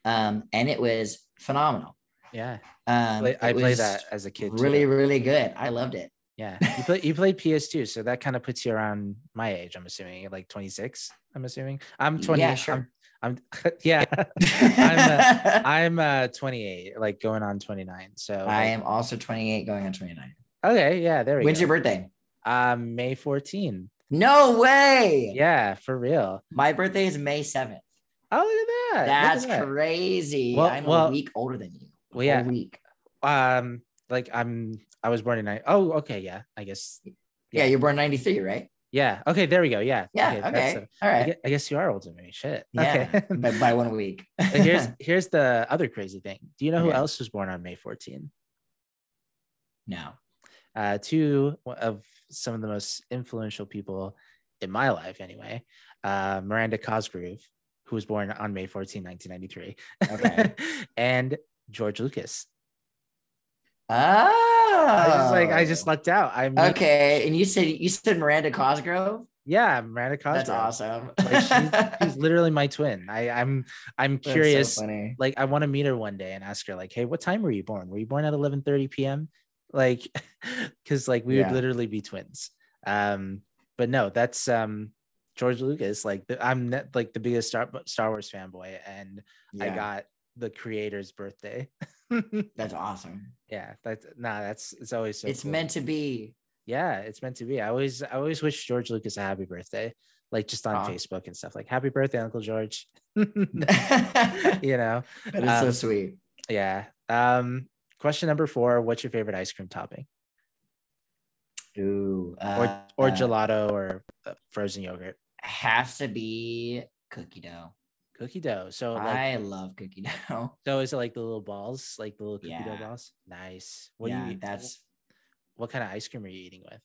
Um, and it was phenomenal. yeah, Um, Play- I played that as a kid. too. really, really good. I loved it. Yeah, you play you played PS2, so that kind of puts you around my age. I'm assuming like 26. I'm assuming I'm 20. Yeah, sure. I'm, I'm yeah. I'm uh, I'm uh 28, like going on 29. So I am also 28 going on 29. okay. Yeah, there we go. When's go. your birthday? Um, May 14. No way. Yeah, for real. My birthday is May 7th. Oh, look at that. look at That's that. crazy. Well- I'm well- a week older than you. A Well, yeah. whole week. Um, like I'm. I was born in nine. Oh, okay. Yeah, I guess. Yeah, you're born 93, right? Yeah. Okay. There we go. Yeah. Yeah. Okay. that's a- All I right. gue- I guess you are older than me. Shit. Yeah. Okay. but by one week. Here's here's the other crazy thing. Do you know who Okay. else was born on May 14? no. Uh, two of some of the most influential people in my life, anyway. Uh, Miranda Cosgrove, who was born on May 14, 1993. Okay. and George Lucas. Oh. I just like I just lucked out. I'm Okay. And you said you said Miranda Cosgrove? yeah, Miranda Cosgrove. That's awesome. Like she's, she's literally my twin. I, I'm I'm so curious. funny. like I want to meet her one day and ask her like, hey, what time were you born? Were you born at 11:30 p.m.? Like, because like we Yeah. would literally be twins. Um, but no, that's um George Lucas. Like the, I'm net, like the biggest Star Star Wars fanboy, and I got the creator's birthday. that's awesome. yeah, that's nah, that's it's always so. it's cool. meant to be. yeah, it's meant to be. I always I always wish George Lucas a happy birthday, like just on Aw. Facebook and stuff. Like happy birthday, Uncle George. you know, is so Um, sweet. yeah. Um, question number four: What's your favorite ice cream topping, Ooh. or uh, or uh, gelato, or uh, frozen yogurt? has to be cookie dough. Cookie dough. So like, I love cookie dough. so is it like the little balls, like the little cookie dough balls? Nice. What yeah, do you? eat- that's what kind of ice cream are you eating with?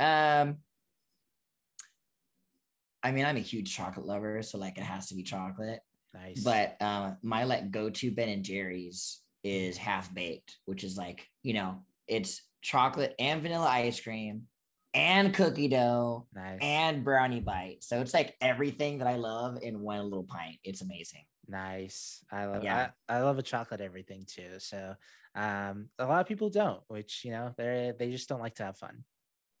um I mean, I'm a huge chocolate lover, so like it has to be chocolate. Nice. But uh, my like go-to Ben and Jerry's is half baked, which is like you know it's chocolate and vanilla ice cream and cookie dough Nice. and brownie bite. So it's like everything that I love in one little pint. It's amazing. Nice. I love Yeah. I, I love a chocolate everything too. So um a lot of people don't, which you know, they they just don't like to have fun.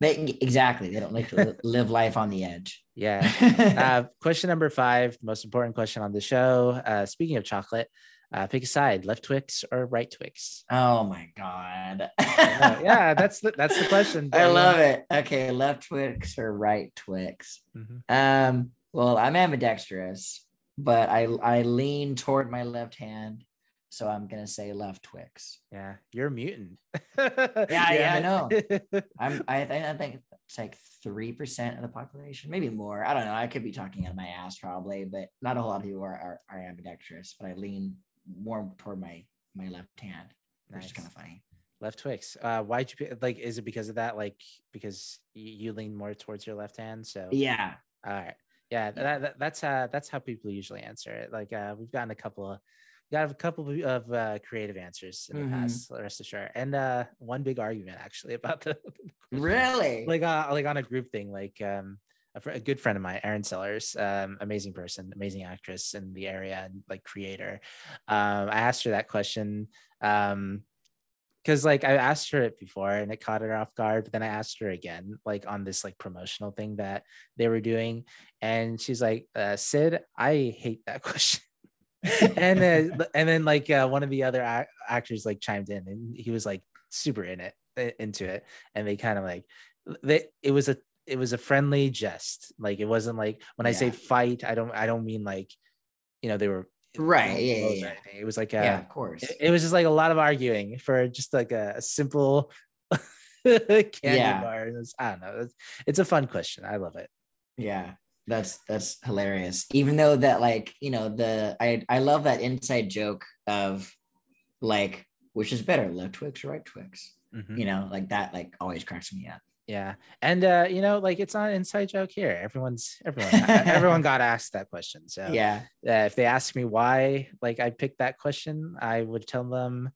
They, exactly. They don't like to live life on the edge. Yeah. uh question number five, most important question on the show. Uh speaking of chocolate, uh pick a side, left Twix or right Twix. oh my God. yeah, yeah, that's the that's the question. I love it. Okay, left Twix or right Twix? Mhm. Um, well, I'm ambidextrous, but I I lean toward my left hand, so I'm gonna say left Twix. Yeah, you're a mutant. yeah, I know. I'm I think I think it's like three percent of the population, maybe more. I don't know. I could be talking out of my ass probably, but not a whole lot of people are are, are ambidextrous. But I lean more toward my my left hand, which Nice. is kind of funny. Left Twix. Uh, why'd you? Like, is it because of that? Like, because you, you lean more towards your left hand. So, Yeah, all right, yeah, That, that, that's uh, that's how people usually answer it. Like, uh, we've gotten a couple of, got a couple of uh, creative answers in the Mhm. past. Rest assured, and uh, one big argument actually about the, really. like, uh, like on a group thing. Like, um, a, fr- a good friend of mine, Erin Sellers, um, amazing person, amazing actress in the area, and like creator. Um, I asked her that question. Um, because like I asked her it before and it caught her off guard, but then I asked her again, like on this like promotional thing that they were doing, and she's like, uh, "Sid, I hate that question." and then and then like uh, one of the other ac- actors like chimed in and he was like super in it into it and they kind of like they it was a it was a friendly jest like it wasn't like when i say fight i don't i don't mean like you know they were Right, yeah, yeah, yeah. it was like a, yeah, of course. it, it was just like a lot of arguing for just like a, a simple candy Yeah. bar. Was- I don't know. It's, it's a fun question. I love it. Yeah, that's that's hilarious. Even though that like, you know, the I I love that inside joke of like which is better, left Twix or right Twix? Mhm. You know, like that like always cracks me up. Yeah, and uh, you know, like it's not an inside joke here. Everyone's everyone everyone got asked that question. So Yeah. uh, if they ask me why, like I picked that question, I would tell them,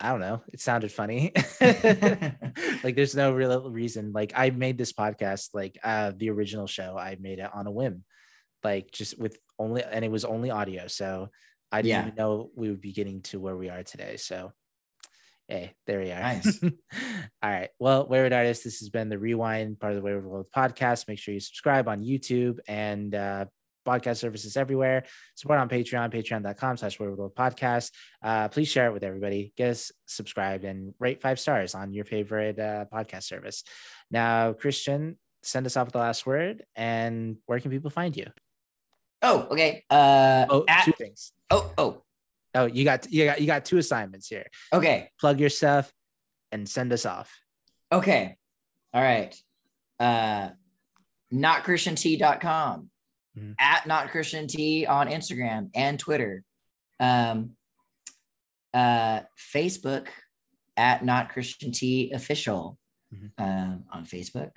I don't know, it sounded funny. like there's no real reason. Like I made this podcast, like uh the original show, I made it on a whim, like just with only, and it was only audio. So I didn't Yeah. even know we would be getting to where we are today. So. Hey, there we are. Nice. All right. Well, Wayward Artist, this has been the Rewind, part of the Wayward World podcast. Make sure you subscribe on YouTube and uh, podcast services everywhere. Support on Patreon, patreon.com slash Wayward World podcast. Uh, please share it with everybody. Get us subscribed and rate five stars on your favorite uh, podcast service. Now, Christian, send us off with the last word. And where can people find you? Oh, okay. Uh Oh, at- two things. oh, oh, Oh, you got you got you got two assignments here. okay. Plug your stuff and send us off. Okay. All right. Uh notchristiant.com Mhm. at notchristiant on Instagram and Twitter. Um uh Facebook at notchristiant official Mhm. um, on Facebook.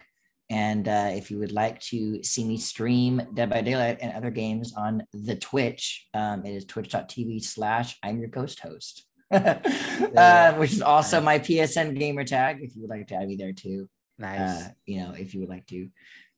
And uh, if you would like to see me stream Dead by Daylight and other games on the Twitch, um, it is twitch.tv slash I'm your ghost host. uh, which is also my PSN gamer tag if you would like to add me there too. Nice. Uh, you know, if you would like to.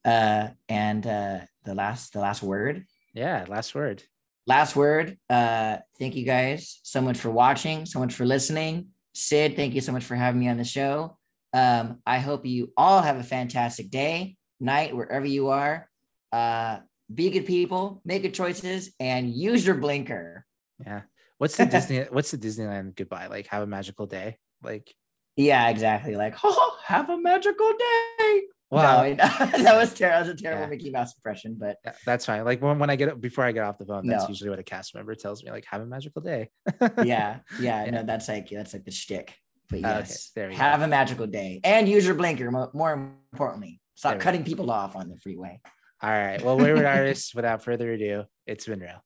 Uh, and uh, the last the last word. yeah. Last word. Last word. Uh, thank you guys so much for watching, so much for listening. Sid, thank you so much for having me on the show. Um, I hope you all have a fantastic day, night, wherever you are. Uh, be good people, make good choices, and use your blinker. Yeah. What's the Disney? What's the Disneyland goodbye? Like, have a magical day. Like, Yeah, exactly. Like, oh, have a magical day. wow, no, that was terrible. That was a terrible Yeah. Mickey Mouse impression, but Yeah, that's fine. Like when, when I get before I get off the phone, that's No. usually what a cast member tells me. Like, have a magical day. yeah, yeah, Yeah. no, that's like that's like the shtick. But yes, there we go. have a magical day and use your blinker. More importantly, stop There cutting people off on the freeway. All right. Well, wayward artists. Without further ado, it's been real.